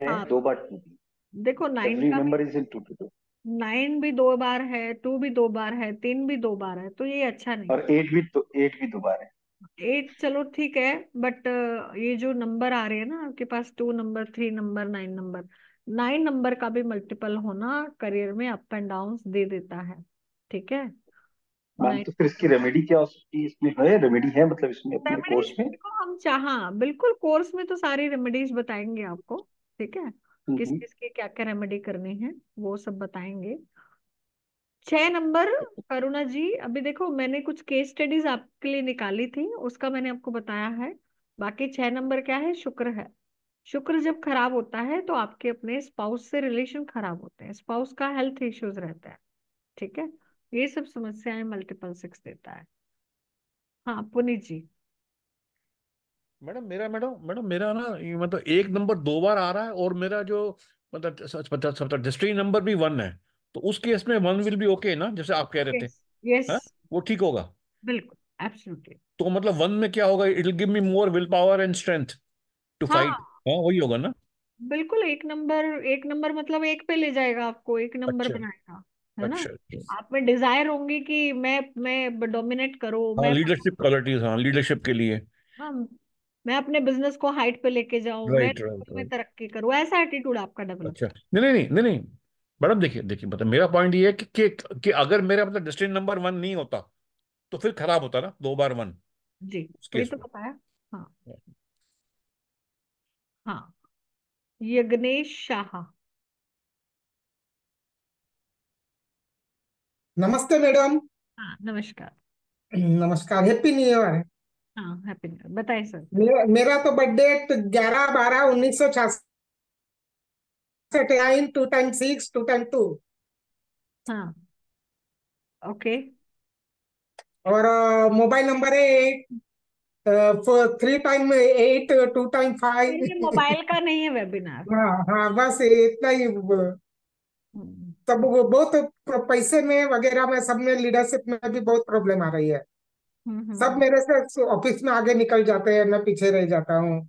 हाँ। दो बार टू भी। देखो नाइन का number is in two two two nine भी दो बार है टू भी दो बार है तीन भी दो बार है तो ये अच्छा नहीं और एट भी तो एट भी दो बार है। एट चलो ठीक है बट ये जो नंबर आ रहे हैं ना आपके पास two number three number nine number nine number का भी मल्टीपल होना करियर में अप एंड डाउन दे देता है ठीक है? मैम तो फिर इसकी रेमेडी क्या हो सकती है? इसमें है रेमेडी है मतलब इसमें अपने रेमेडीज कोर्स में? देखो हम चाह बिल्कुल कोर्स में तो सारी रेमेडीज बताएँगे आपको ठीक है? किस हम्म। किस के क्या क्या रेमेडी करनी है वो सब बताएँगे। छह नंबर करुणा जी अभी देखो मैंने कुछ केस स्टडीज़ आपके लिए निकाली थी उसका मैंने आपको बताया है। बाकी छह नंबर क्या है? शुक्र है। शुक्र जब खराब होता है तो आपके अपने स्पाउस से रिलेशन खराब होते हैं। स्पाउस का हेल्थ इश्यूज़ रहता है ठीक है? ये सब समस्याएँ मल्टीपल सिक्स देता है। हाँ पुनीत जी। मैडम मेरा मैडम मैडम मेरा ना मतलब एक नंबर दो बार आ रहा है और मेरा जो मतलब मतलब सब डिस्ट्री नंबर भी वन है तो उस केस में वन विल बी ओके ना जैसे आप कह रहे थे? Yes yes. हाँ? वो ठीक होगा? बिल्कुल एब्सोल्युटली। तो मतलब वन में क्या होगा? It will give me more will power and strength to fight. हाँ हाँ वही होगा ना? बिल्कुल एक नंबर एक नंबर मतलब एक पे ले जाएगा आपको एक नंबर अच्छा। बनाएगा है ना? अच्छा आप में डिज़ायर होंगी कि मैं मैं डोमिनेट करूँ हाँ मैं लीडरशिप क्वालिटीज हाँ लीडरशिप के लिए। हाँ मैं अपने बिज़नेस को हाइट पे लेके जाऊँ मैं राइट राइट में तरक्की करूँ ऐसा एटीट्यूड आपका डेवलप अच्छा नहीं नहीं नहीं नहीं मैडम देखिए देखिए मतलब मेरा पॉइंट ये है कि, कि कि अगर मेरा मतलब डिस्ट्रिक्ट नंबर वन नहीं होता तो फिर खराब होता ना दो बार वन जी केस तो में। बताया हाँ। हाँ। यज्ञेश शाह। नमस्ते मैडम। हाँ नमस्कार। नमस्कार हैप्पी न्यू ईयर हाँ हैप्पी बताइए सर। मेरा मेरा तो बर्थडे ग्यारह बारह उन्नीस सौ छियासठ nine two time six two time two हाँ। ओके और मोबाइल नंबर है eight three time eight two time five mobile का नहीं है वेबिनार हाँ हाँ बस इतना ही। ब- सब बहुत पैसे में वगैरह में सब में लीडरशिप में भी बहुत प्रॉब्लम आ रही है। सब मेरे से ऑफ़िस में आगे निकल जाते हैं मैं पीछे रह जाता हूँ।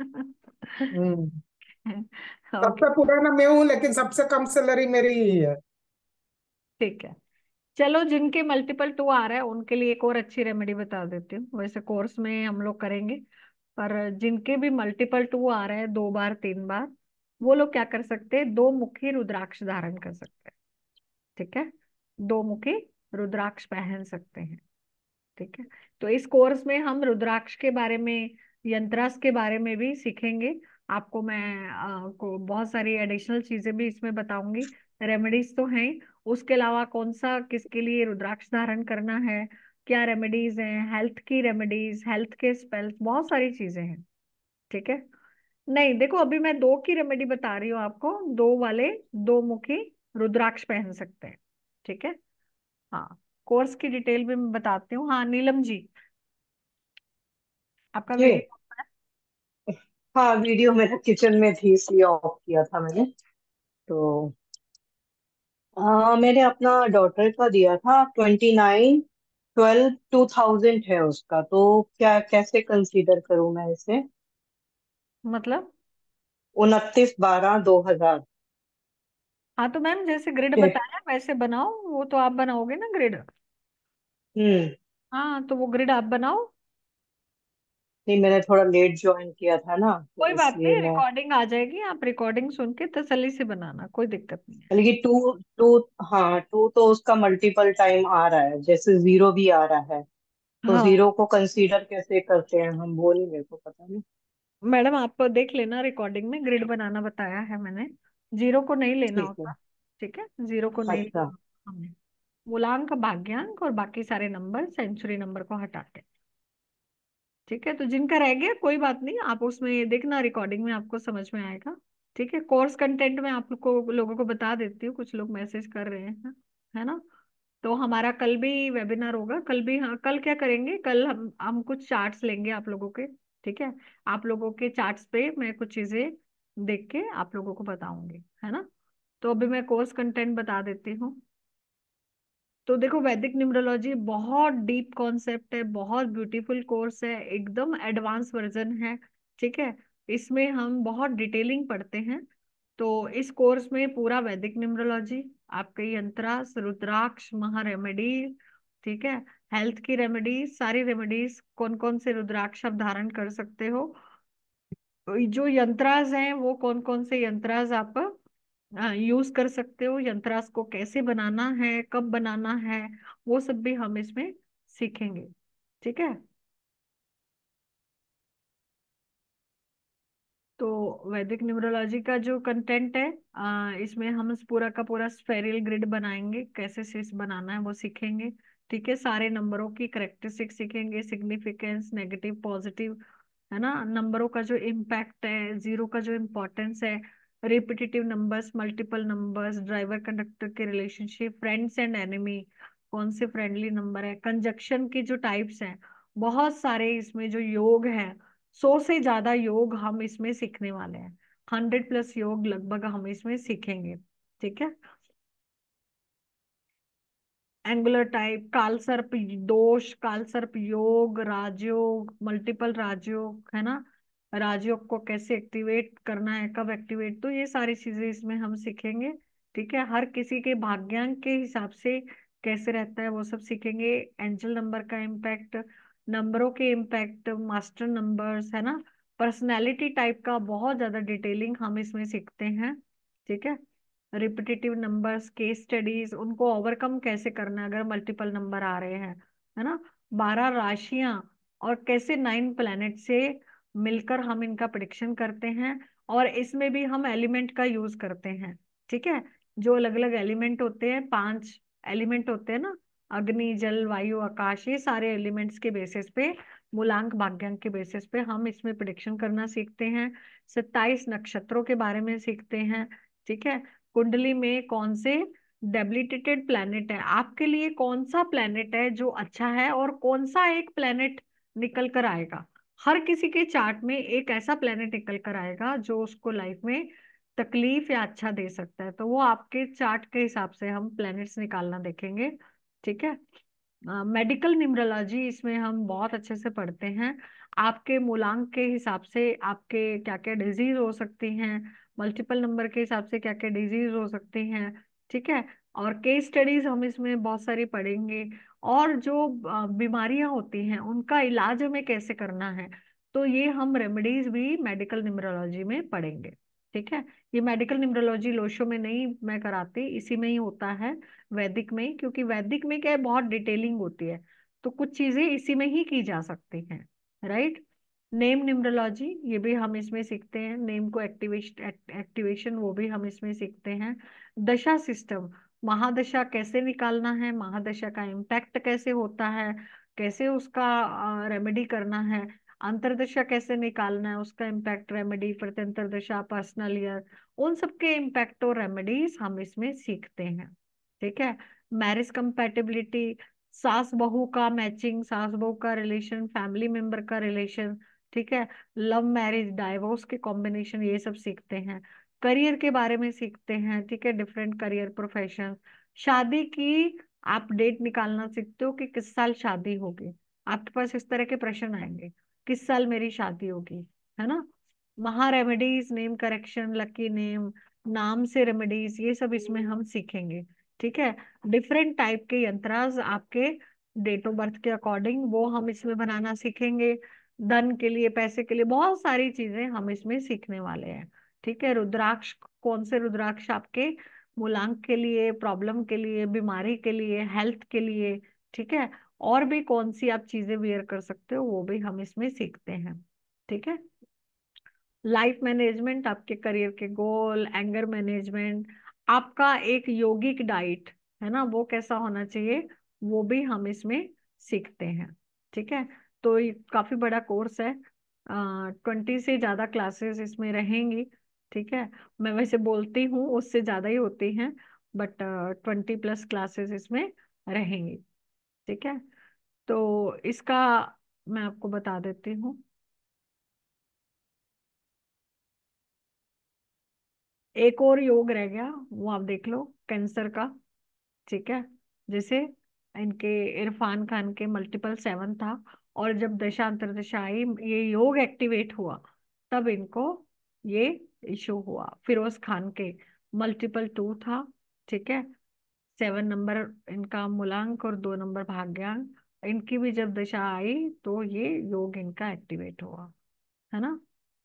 हम्म। सबसे पुराना मैं हूँ लेकिन सबसे कम सैलरी मेरी ही है। ठीक है। चलो जिनके मल्टीपल टू आ रहा है उनके लिए एक और अच्छी रेमेडी बता देती हूँ। वैसे कोर्स में हम लोग करेंगे पर जिनके भी मल्टीपल टू आ रहे हैं दो बार तीन बार वो लोग क्या कर सकते हैं? दो मुखी रुद्राक्ष धारण कर सकते हैं। ठीक है? दो मुखी रुद्राक्ष पहन सकते हैं। ठीक है? तो इस कोर्स में हम रुद्राक्ष के बारे में यंत्रास के बारे में भी सीखेंगे। आपको मैं आ, को बहुत सारी एडिशनल चीज़ें भी इसमें बताऊँगी। रेमेडीज तो हैं। उसके अलावा कौन सा किसके लिए रुद्राक्ष धारण करना है? क्या रेमेडीज हैं? हेल्थ की रेमेडीज हेल्थ के स्पेल्स बहुत सारी चीज़ें हैं। ठीक है? नहीं देखो अभी मैं दो की रेमेडी बता रही हूँ आपको। दो वाले दो मुखी रुद्राक्ष पहन सकते हैं। ठीक है? हाँ। कोर्स की डिटेल भी मैं बताती हूँ। हाँ नीलम जी। आपका जी वीडियो हाँ? वीडियो मेरा किचन में थी इसलिए ऑफ़ किया था मैंने। तो हाँ मैंने अपना डॉटर का दिया था twenty nine twelve two thousand है उसका। तो क्या कैसे कंसीडर करूँ मैं इसे? मतलब? उनतीस बारह दो हज़ार। हाँ तो मैम जैसे ग्रिड बताया वैसे बनाओ वो तो आप बनाओगे ना ग्रिड हम्म। हाँ तो वो ग्रिड आप बनाओ। नहीं मैंने थोड़ा लेट ज्वाइन किया था ना तो कोई बात इसलिए नहीं मैं रिकॉर्डिंग आ जाएगी आप रिकॉर्डिंग सुन के तसल्ली से बनाना कोई दिक्कत नहीं है। बल्कि टू टू हाँ टू तो उसका मल्टीपल टाइम आ रहा है जैसे ज़ीरो भी आ रहा है। तो हाँ। ज़ीरो को कंसीडर कैसे करते हैं हम वो नहीं मेरे को पता नहीं। मैडम आप देख लेना रिकॉर्डिंग में ग्रिड बनाना बताया है मैंने। ज़ीरो को नहीं लेना ठीक होता है ठीक है? ज़ीरो को नहीं अच्छा। लेना हमें मूलांक, भाग्यांक और बाकी सारे नंबर, सेंचुरी नंबर को हटा के ठीक है तो जिनका रह गया, कोई बात नहीं, आप उसमें देखना रिकॉर्डिंग में आपको समझ में आएगा। ठीक है कोर्स कंटेंट में आप लोग को लोगों को बता देती हूँ, कुछ लोग मैसेज कर रहे हैं, है ना? तो हमारा कल भी वेबिनार होगा, कल भी हाँ कल क्या करेंगे? कल हम हम कुछ चार्ट्स लेंगे आप लोगों के, ठीक है? आप लोगों के चार्ट्स पे मैं कुछ चीज़ें देख के आप लोगों को बताऊँगी, है ना? तो अभी मैं कोर्स कंटेंट बता देती हूँ। तो देखो वैदिक न्यूमरोलॉजी बहुत डीप कॉन्सेप्ट है, बहुत ब्यूटीफुल कोर्स है, एकदम एडवांस वर्जन है, ठीक है? इसमें हम बहुत डिटेलिंग पढ़ते हैं तो इस कोर्स में पूरा वैदिक न्यूमरोलॉजी आपके यंत्रास रुद्राक्ष, महा रेमेडी ठीक है? हेल्थ की रेमेडीज सारी रेमेडीज कौन कौन से रुद्राक्ष आप धारण कर सकते हो? जो यंत्रास हैं, वो कौन कौन से यंत्रास आप यूज़ कर सकते हो यंत्रास को कैसे बनाना है कब बनाना है वो सब भी हम इसमें सीखेंगे ठीक है? तो वैदिक न्यूमरोलॉजी का जो कंटेंट है आ, इसमें हम पूरा का पूरा स्फेरिकल ग्रिड बनाएँगे कैसे शीर्ष बनाना है वो सीखेंगे ठीक है? सारे नंबरों की करेक्टरिस्टिक सीखेंगे सिग्निफिकेंस नेगेटिव पॉजिटिव है ना? नंबरों का जो इम्पैक्ट है ज़ीरो का जो इम्पोर्टेंस है repetitive numbers multiple numbers driver conductor के रिलेशनशिप फ्रेंड्स एंड एनिमी कौन से फ्रेंडली नंबर है? कंजक्शन की जो टाइप्स हैं, बहुत सारे इसमें जो योग है, सौ से ज़्यादा योग हम इसमें सीखने वाले हैं। हंड्रेड प्लस योग लगभग हम इसमें सीखेंगे, ठीक है? एंगुलर टाइप कालसर्प, दोष, कालसर्प योग, राजयोग मल्टीपल राजयोग, है ना? राजयोग को कैसे एक्टिवेट करना है, कब एक्टिवेट तो ये सारी चीज़ें इसमें हम सीखेंगे, ठीक है? हर किसी के भाग्यांक के हिसाब से कैसे रहता है वो सब सीखेंगे। एंजल नंबर का इम्पैक्ट नंबरों के इम्पैक्ट मास्टर नंबर्स है ना? पर्सनैलिटी टाइप का बहुत ज़्यादा डिटेलिंग हम इसमें सीखते हैं, ठीक है? रिपीटेटिव नंबर्स केस स्टडीज़ उनको ओवरकम कैसे करना है अगर मल्टीपल नंबर आ रहे हैं, है ना? बारह राशियाँ और कैसे नाइन प्लैनेट से मिलकर हम इनका प्रिडिक्शन करते हैं और इसमें भी हम एलिमेंट का यूज़ करते हैं, ठीक है? जो अलग अलग एलिमेंट होते हैं, पाँच एलिमेंट होते हैं ना, अग्नि, जल, वायु, आकाश, ये सारे एलिमेंट्स के बेसिस पे, मूलांक, भाग्यांक के बेसिस पे हम इसमें प्रिडिक्शन करना सीखते हैं। सत्ताईस नक्षत्रों के बारे में सीखते हैं, ठीक है? कुंडली में कौन से डेबिलिटेटेड प्लैनेट है? आपके लिए कौन सा प्लैनेट है जो अच्छा है और कौन सा एक प्लैनेट निकल कर आएगा? हर किसी के चार्ट में एक ऐसा प्लेनेट निकल कर आएगा, जो उसको लाइफ में तकलीफ़ या अच्छा दे सकता है। तो वो आपके चार्ट के हिसाब से हम प्लैनेट्स निकालना देखेंगे, ठीक है? मेडिकल न्यूमरोलॉजी इसमें हम बहुत अच्छे से पढ़ते हैं। आपके मूलांक के हिसाब से आपके क्या क्या डिज़ीज़ हो सकती हैं, मल्टीपल नंबर के हिसाब से क्या क्या डिज़ीज़ हो सकती हैं, ठीक है? और केस स्टडीज़ हम इसमें बहुत सारी पढ़ेंगे। और जो बीमारियाँ होती हैं, उनका इलाज हमें कैसे करना है तो ये हम रेमेडीज भी मेडिकल न्यूमरोलॉजी में पढ़ेंगे, ठीक है? ये मेडिकल न्यूमरोलॉजी लोशो में नहीं मैं कराती, इसी में ही होता है, वैदिक में क्योंकि वैदिक में क्या है, बहुत डिटेलिंग होती है तो कुछ चीज़ें इसी में ही की जा सकती हैं राइट नेम न्यूमरोलॉजी ये भी हम इसमें सीखते हैं नेम को एक्टिवेशन एक्टिवेशन वो भी हम इसमें सीखते हैं। दशा सिस्टम महादशा कैसे निकालना है, महादशा का इम्पैक्ट कैसे होता है, कैसे उसका रेमेडी करना है, अंतरदशा कैसे निकालना है, उसका इम्पैक्ट रेमेडी प्रत्यंतर दशा पर्सनल ईयर उन सबके इम्पैक्ट और रेमेडीज हम इसमें सीखते हैं, ठीक है? मैरिज कंपेटेबिलिटी सास बहू का मैचिंग सास बहू का रिलेशन फैमिली मेंबर का रिलेशन ठीक है? लव मैरिज डाइवोर्स के कॉम्बिनेशन ये सब सीखते हैं। करियर के बारे में सीखते हैं, ठीक है? डिफरेंट करियर प्रोफेशन शादी की आप डेट निकालना सीखते हो कि किस साल शादी होगी? आपके पास इस तरह के प्रश्न आएँगे, किस साल मेरी शादी होगी, है ना? महा remedies name correction lucky name नाम से रेमेडीज ये सब इसमें हम सीखेंगे, ठीक है? डिफरेंट टाइप के यंत्रास आपके डेट ऑफ़ बर्थ के अकॉर्डिंग वो हम इसमें बनाना सीखेंगे। धन के लिए, पैसे के लिए, बहुत सारी चीज़ें हम इसमें सीखने वाले हैं। ठीक है, रुद्राक्ष, कौन से रुद्राक्ष आपके? मूलांक के लिए, प्रॉब्लम के लिए, बीमारी के लिए, हेल्थ के लिए, ठीक है? और भी कौन सी आप चीज़ें वेयर कर सकते हो, वो भी हम इसमें सीखते हैं, ठीक है? लाइफ मैनेजमेंट, आपके करियर के गोल, एंगर मैनेजमेंट, आपका एक योगिक डाइट, है ना? वो कैसा होना चाहिए, वो भी हम इसमें सीखते हैं, ठीक है? तो ये काफ़ी बड़ा कोर्स है ट्वेंटी से ज़्यादा क्लासेस इसमें रहेंगी। ठीक है? मैं वैसे बोलती हूँ, उससे ज़्यादा ही होती हैं बट ट्वेंटी प्लस क्लासेस इसमें रहेंगी, ठीक है? तो इसका मैं आपको बता देती हूँ। एक और योग रह गया, वो आप देख लो, कैंसर का, ठीक है? जैसे इनके, इरफान खान के मल्टीपल सेवन था, और जब दशा अंतरदशा आई, ये योग एक्टिवेट हुआ, तब इनको ये इशू हुआ। फिरोज खान के मल्टीपल टू था, ठीक है? सेवन नंबर इनका मूलांक और दो नंबर भाग्यांक। इनकी भी जब दशा आई तो ये योग इनका एक्टिवेट हुआ, है ना?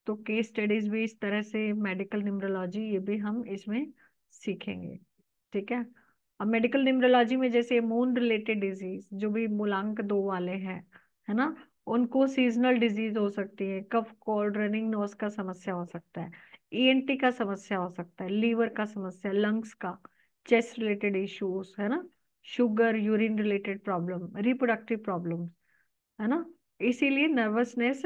तो केस स्टडीज़ भी इस तरह से मेडिकल न्यूमरोलॉजी ये भी हम इसमें सीखेंगे, ठीक है? अब मेडिकल न्यूमरोलॉजी में जैसे मून रिलेटेड डिज़ीज़ जो भी मूलांक दो वाले हैं, है ना? उनको सीजनल डिज़ीज़ हो सकती है कफ कोल्ड रनिंग नोज़ का समस्या हो सकता है। ईएनटी का समस्या हो सकता है, लीवर का समस्या, लंग्स का, चेस्ट रिलेटेड इश्यूज़, है ना? Sugar, urine related problem, reproductive problem है ना? इसीलिए नर्वसनेस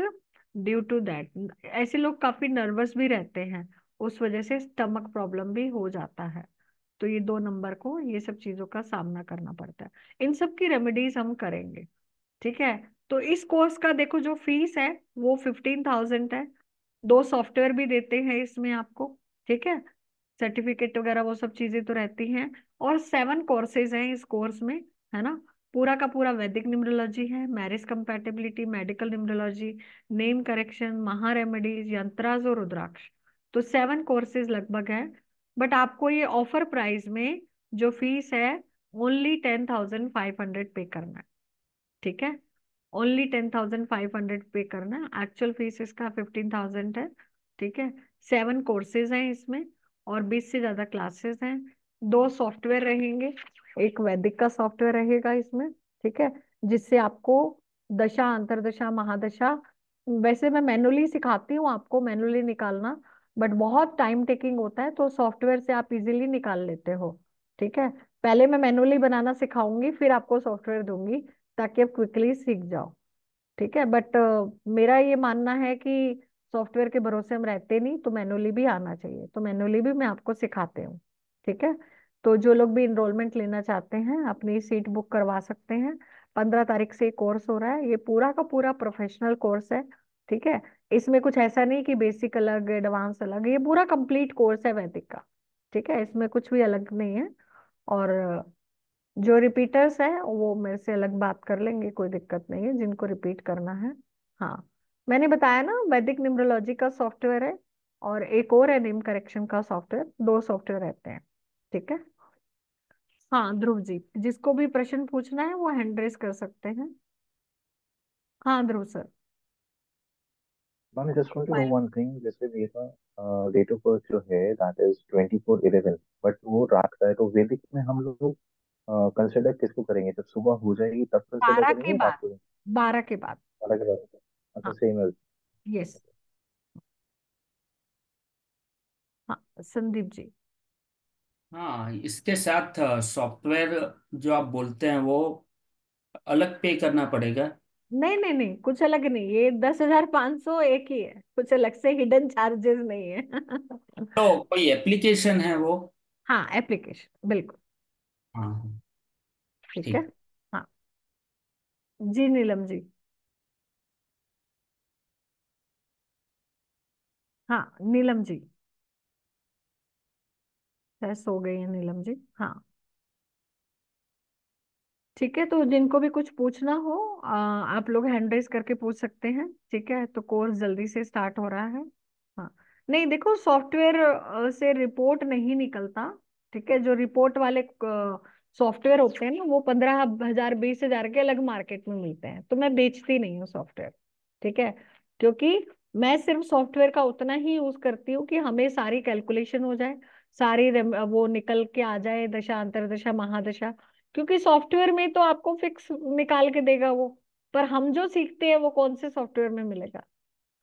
ड्यू टू दैट। ऐसे लोग काफ़ी नर्वस भी रहते हैं, उस वजह से स्टमक प्रॉब्लम भी हो जाता है। तो ये दो नंबर को, ये सब चीज़ों का सामना करना पड़ता है। इन सब की रेमेडीज हम करेंगे, ठीक है? तो इस कोर्स का देखो जो फ़ीस है, वो फिफ्टीन थाउज़ेंड है। दो सॉफ्टवेयर भी देते हैं इसमें आपको, ठीक है? सर्टिफिकेट वगैरह वो सब चीज़ें तो रहती हैं। और सेवन कोर्सेज हैं इस कोर्स में, है ना? पूरा का पूरा वैदिक न्यूमरोलॉजी है, marriage compatibility, medical numerology, name correction, महा रेमेडीज यंत्राज और रुद्राक्ष। तो सेवन कोर्सेज लगभग है, बट आपको ये ऑफ़र प्राइस में जो फ़ीस है, only ten thousand five hundred pay करना है, ठीक है? Only ten thousand five hundred pay करना एक्चुअल फ़ीस इसका फिफ्टीन थाउज़ेंड है, ठीक है? सेवन कोर्सेज हैं इसमें और बीस से ज़्यादा क्लासेस हैं। दो सॉफ्टवेयर रहेंगे, एक वैदिक का सॉफ्टवेयर रहेगा इसमें, ठीक है? जिससे आपको दशा, अंतरदशा, महादशा, वैसे मैं मैनुअली सिखाती हूँ, आपको मैनुअली निकालना बट बहुत टाइम टेकिंग होता है तो सॉफ्टवेयर से आप इजीली निकाल लेते हो, ठीक है? पहले मैं मैनुअली बनाना सिखाऊँगी, फिर आपको सॉफ्टवेयर दूँगी। ताकि आप क्विकली सीख जाओ। ठीक है? बट मेरा ये मानना है कि सॉफ्टवेयर के भरोसे हम रहते नहीं तो मैनुअली भी आना चाहिए। तो मैनुअली भी मैं आपको सिखाते हूँ। ठीक है? तो जो लोग भी इनरोलमेंट लेना चाहते हैं, अपनी सीट बुक करवा सकते हैं। पंद्रह तारीख से कोर्स हो रहा है। ये पूरा का पूरा प्रोफेशनल कोर्स है। ठीक है? इसमें कुछ ऐसा नहीं कि बेसिक अलग एडवांस अलग, ये पूरा कंप्लीट कोर्स है वैदिक का। ठीक है? इसमें कुछ भी अलग नहीं है। और जो रिपीटर्स है वो मेरे से अलग बात कर लेंगे कोई दिक्कत नहीं है जिनको रिपीट करना है। हाँ मैंने बताया ना वैदिक न्यूमरोलॉजी का सॉफ्टवेयर है और एक और है नेम करेक्शन का सॉफ्टवेयर दो सॉफ्टवेयर रहते हैं ठीक है? हाँ ध्रुव जी जिसको भी प्रश्न पूछना है वो हैंड रेस कर सकते हैं। हाँ Dhruv sir. Ma'am I just want to know one thing जैसे मेरा डेट ऑफ़ बर्थ जो है दैट इज़ 24/11 बट वो रात का है तो वैदिक में हम लोग कंसिडर किसको करेंगे? जब सुबह हो जाएगी तब कंसिडर बारह करेंगे के या बाद? रात बारह के बाद। बारह के बाद। अच्छा हाँ। सेम है यस हाँ संदीप जी। हाँ इसके साथ सॉफ्टवेयर जो आप बोलते हैं वो अलग पे करना पड़ेगा? नहीं नहीं नहीं कुछ अलग नहीं। ये दस हज़ार पाँच सौ एक ही है। कुछ अलग से हिडन चार्जेस नहीं है। तो कोई एप्लीकेशन है वो? हाँ एप्लीकेशन बिल्कुल। हाँ हाँ, ठीक है ठीक। हाँ? जी नीलम जी। हाँ नीलम जी। शायद सो गई है नीलम जी। हाँ। ठीक है तो जिनको भी कुछ पूछना हो आ, आप लोग हैंड रेस करके पूछ सकते हैं ठीक है? तो कोर्स जल्दी से स्टार्ट हो रहा है। हाँ। नहीं देखो सॉफ्टवेयर से रिपोर्ट नहीं निकलता। ठीक है जो रिपोर्ट वाले सॉफ्टवेयर होते हैं ना वो पंद्रह हज़ार बीस हज़ार के अलग मार्केट में मिलते हैं। तो मैं बेचती नहीं हूँ सॉफ्टवेयर ठीक है? क्योंकि मैं सिर्फ़ सॉफ्टवेयर का उतना ही यूज़ करती हूँ कि हमें सारी कैलकुलेशन हो जाए सारी वो निकल के आ जाए दशा अंतरदशा महादशा क्योंकि सॉफ्टवेयर में तो आपको फिक्स निकाल के देगा वो। पर हम जो सीखते हैं वो कौन से सॉफ्टवेयर में मिलेगा?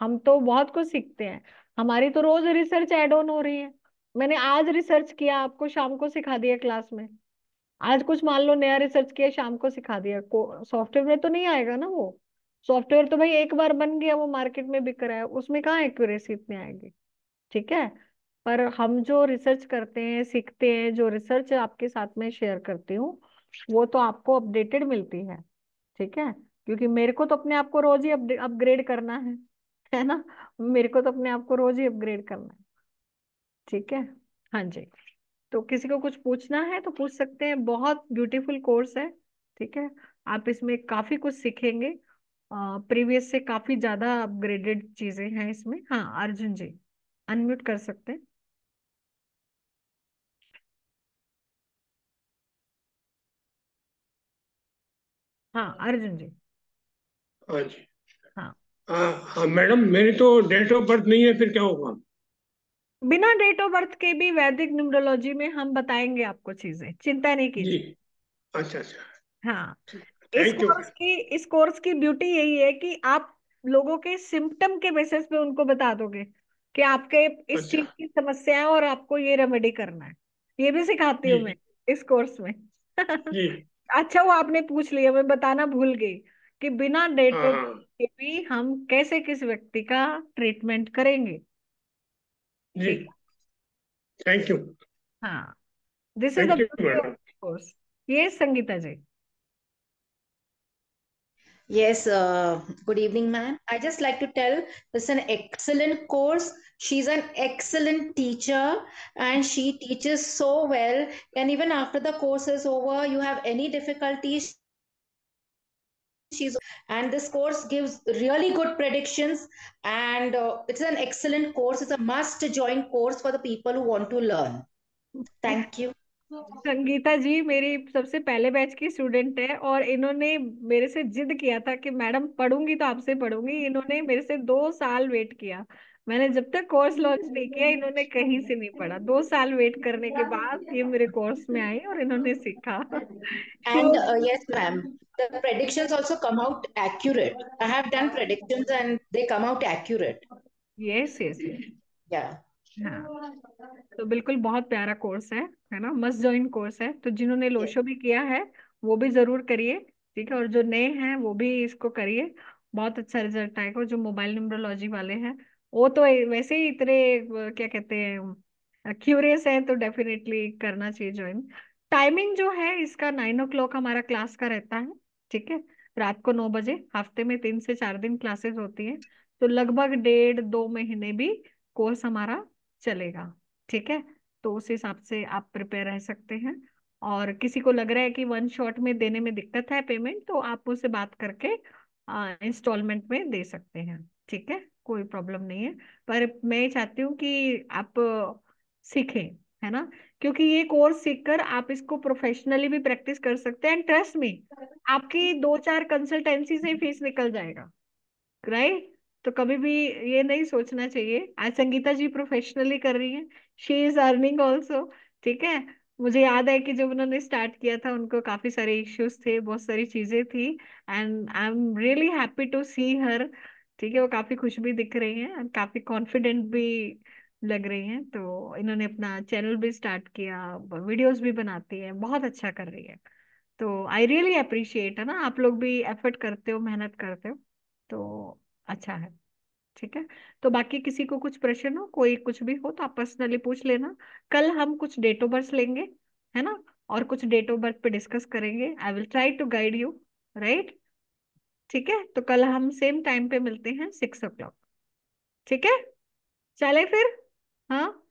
हम तो बहुत कुछ सीखते हैं। हमारी तो रोज रिसर्च एड ऑन हो रही है। मैंने आज रिसर्च किया, आपको शाम को सिखा दिया क्लास में। आज कुछ मान लो नया रिसर्च किया, शाम को सिखा दिया। सॉफ्टवेयर में तो नहीं आएगा ना वो? सॉफ्टवेयर तो भाई एक बार बन गया, वो मार्केट में बिक रहा है, उसमें कहाँ एक्यूरेसी इतनी आएगी? ठीक है? पर हम जो रिसर्च करते हैं, सीखते हैं, जो रिसर्च आपके साथ में शेयर करती हूँ, वो तो आपको अपडेटेड मिलती है। ठीक है? क्योंकि मेरे को तो अपने आप को रोज ही अपग्रेड करना है। है ना? मेरे को तो अपने आप को रोज ही अपग्रेड करना है। ठीक है? हाँ जी। तो किसी को कुछ पूछना है तो पूछ सकते हैं बहुत ब्यूटीफुल कोर्स है ठीक है? आप इसमें काफ़ी कुछ सीखेंगे। प्रीवियस से काफ़ी ज़्यादा अपग्रेडेड चीज़ें हैं इसमें। हाँ अर्जुन जी अनम्यूट कर सकते हैं। हाँ अर्जुन जी। हाँ जी। हाँ। हाँ हाँ मैडम मेरी तो डेट ऑफ़ बर्थ नहीं है फिर क्या होगा? बिना डेट ऑफ़ बर्थ के भी वैदिक न्यूमरोलॉजी में हम बताएँगे आपको चीज़ें। चिंता नहीं कीजिए। अच्छा अच्छा। हाँ। इस कोर्स की इस कोर्स की ब्यूटी यही है कि आप लोगों के सिम्टम के बेसिस पे उनको बता दोगे कि आपके इस अच्छा। चीज़ की समस्या है और आपको ये रेमेडी करना है। ये भी सिखाती हूँ मैं इस कोर्स में। अच्छा वो आपने पूछ लिया मैं बताना भूल गई कि बिना डेट हाँ ऑफ़ हाँ। के भी हम कैसे किस व्यक्ति का ट्रीटमेंट करेंगे? जी ठीक थैंक यू हाँ this is the thank you beauty of madam course ये Sangeeta ji Yes, uh, good evening, ma'am. I just like to tell this is an excellent course. She's an excellent teacher and she teaches so well. And even after the course is over, you have any difficulties, she's and this course gives really good predictions and uh, it's an excellent course. It's a must join course for the people who want to learn. Thank you. Sangeeta ji मेरी सबसे पहले batch की student है और इन्होंने मेरे से जिद किया था कि मैडम पढ़ूँगी तो आपसे पढ़ूँगी इन्होंने मेरे से दो साल वेट किया मैंने जब तक कोर्स लॉन्च नहीं किया इन्होंने कहीं से नहीं पढ़ा। दो साल वेट करने के बाद ये मेरे कोर्स में आई और इन्होंने सीखा। Uh, yes, ma'am, the predictions also come out accurate. I have done predictions and they come out accurate. Yes yes yes Yeah. हाँ। तो बिल्कुल बहुत प्यारा कोर्स है है ना? मस्ट ज्वाइन कोर्स है। तो जिन्होंने लोशो भी किया है वो भी ज़रूर करिए ठीक है? और जो नए हैं वो भी इसको करिए। बहुत अच्छा रिज़ल्ट आएगा जो मोबाइल न्यूमरोलॉजी वाले हैं वो तो वैसे ही इतने क्या कहते हैं क्यूरियस है तो डेफिनेटली करना चाहिए ज्वाइन टाइमिंग जो है, इसका नाइन ओ क्लॉक हमारा क्लास का रहता है, ठीक है? रात को नौ बजे, हफ़्ते में तीन से चार दिन क्लासेस होती है तो लगभग डेढ़ दो महीने भी कोर्स हमारा चलेगा, ठीक है? तो उस हिसाब से आप प्रिपेयर रह सकते हैं। और किसी को लग रहा है कि वन शॉट में देने में दिक्कत है पेमेंट तो आप मुझसे बात करके इंस्टॉलमेंट में दे सकते हैं, ठीक है? कोई प्रॉब्लम नहीं है। पर मैं चाहती हूँ कि आप सीखें, है ना? क्योंकि ये कोर्स सीखकर आप इसको प्रोफेशनली भी प्रैक्टिस कर सकते हैं। एंड ट्रस्ट में, आपकी दो चार कंसल्टेंसी से फ़ीस निकल जाएगा, राइट? तो कभी भी ये नहीं सोचना चाहिए। आज संगीता जी प्रोफेशनली कर रही है। शी इज़ अर्निंग ऑल्सो ठीक है? मुझे याद है कि जब उन्होंने स्टार्ट किया था, उनको काफ़ी सारे इश्यूज़ थे, बहुत सारी चीज़ें थी। And I am really happy to see her ठीक है, वो काफ़ी खुश भी दिख रही हैं and काफ़ी कॉन्फिडेंट भी लग रही हैं तो इन्होंने अपना चैनल भी स्टार्ट किया वीडियोस भी बनाती है, बहुत अच्छा कर रही है। तो आई रियली अप्रिशिएट है ना, आप लोग भी एफर्ट करते हो, मेहनत करते हो तो अच्छा है, ठीक है। तो बाकी किसी को कुछ प्रश्न हो, कोई कुछ भी हो तो आप पर्सनली पूछ लेना। कल हम कुछ डेट ऑफ़ बर्थ लेंगे, है ना, और कुछ डेट ऑफ़ बर्थ पे डिस्कस करेंगे। I will try to guide you right ठीक है? तो कल हम सेम टाइम पे मिलते हैं सिक्स ओ क्लॉक ठीक है? चले फिर? हाँ?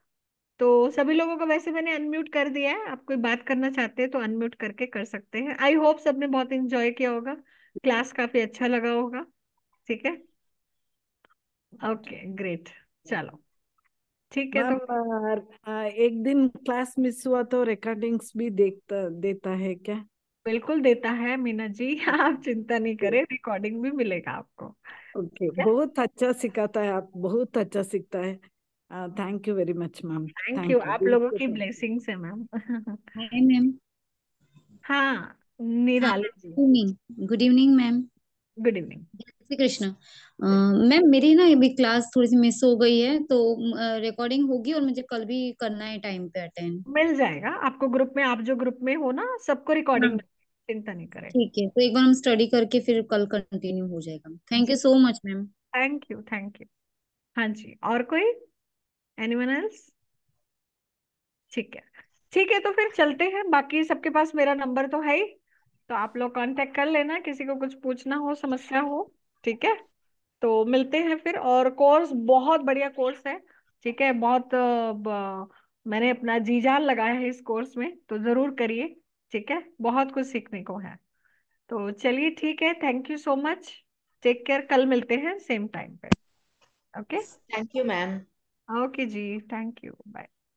तो सभी लोगों को वैसे मैंने अनम्यूट कर दिया है। आप कोई बात करना चाहते हैं तो अनम्यूट करके कर सकते हैं। आई होप सबने बहुत इंजॉय किया होगा। क्लास काफ़ी अच्छा लगा होगा। ठीक है? ओके ग्रेट चलो। ठीक है तो एक दिन क्लास मिस हुआ तो रिकॉर्डिंग्स भी देखता, देता है क्या? बिल्कुल देता है मीना जी आप चिंता नहीं करें रिकॉर्डिंग भी मिलेगा आपको ओके है? बहुत अच्छा सिखाता है आप बहुत अच्छा सीखता है। Thank you very much ma'am thank you आप लोगों की ब्लेसिंग्स है मैम हाय मैम हाँ Nirali ji. Good evening good evening ma'am good evening Shri Krishna. Ma'am मेरी ना अभी क्लास थोड़ी सी मिस हो गई है तो रिकॉर्डिंग होगी और मुझे कल भी करना है टाइम पे अटेंड मिल जाएगा आपको ग्रुप में आप जो ग्रुप में हो ना सबको रिकॉर्डिंग हाँ। चिंता नहीं करें। ठीक है तो एक बार हम स्टडी करके फिर कल कंटिन्यू हो जाएगा। Thank you so much ma'am thank you thank you हाँ जी और कोई? एनीवन एल्स ठीक है। ठीक है तो फिर चलते हैं। बाकी सबके पास मेरा नंबर तो है ही। तो आप लोग कांटेक्ट कर लेना किसी को कुछ पूछना हो समस्या हो ठीक है? तो मिलते हैं फिर। और कोर्स बहुत बढ़िया कोर्स है ठीक है? बहुत ब- मैंने अपना जी जान लगाया है इस कोर्स में तो ज़रूर करिए। ठीक है? बहुत कुछ सीखने को है। तो चलिए ठीक है thank you so much take care कल मिलते हैं सेम टाइम पे। Okay thank you ma'am okay ji thank you bye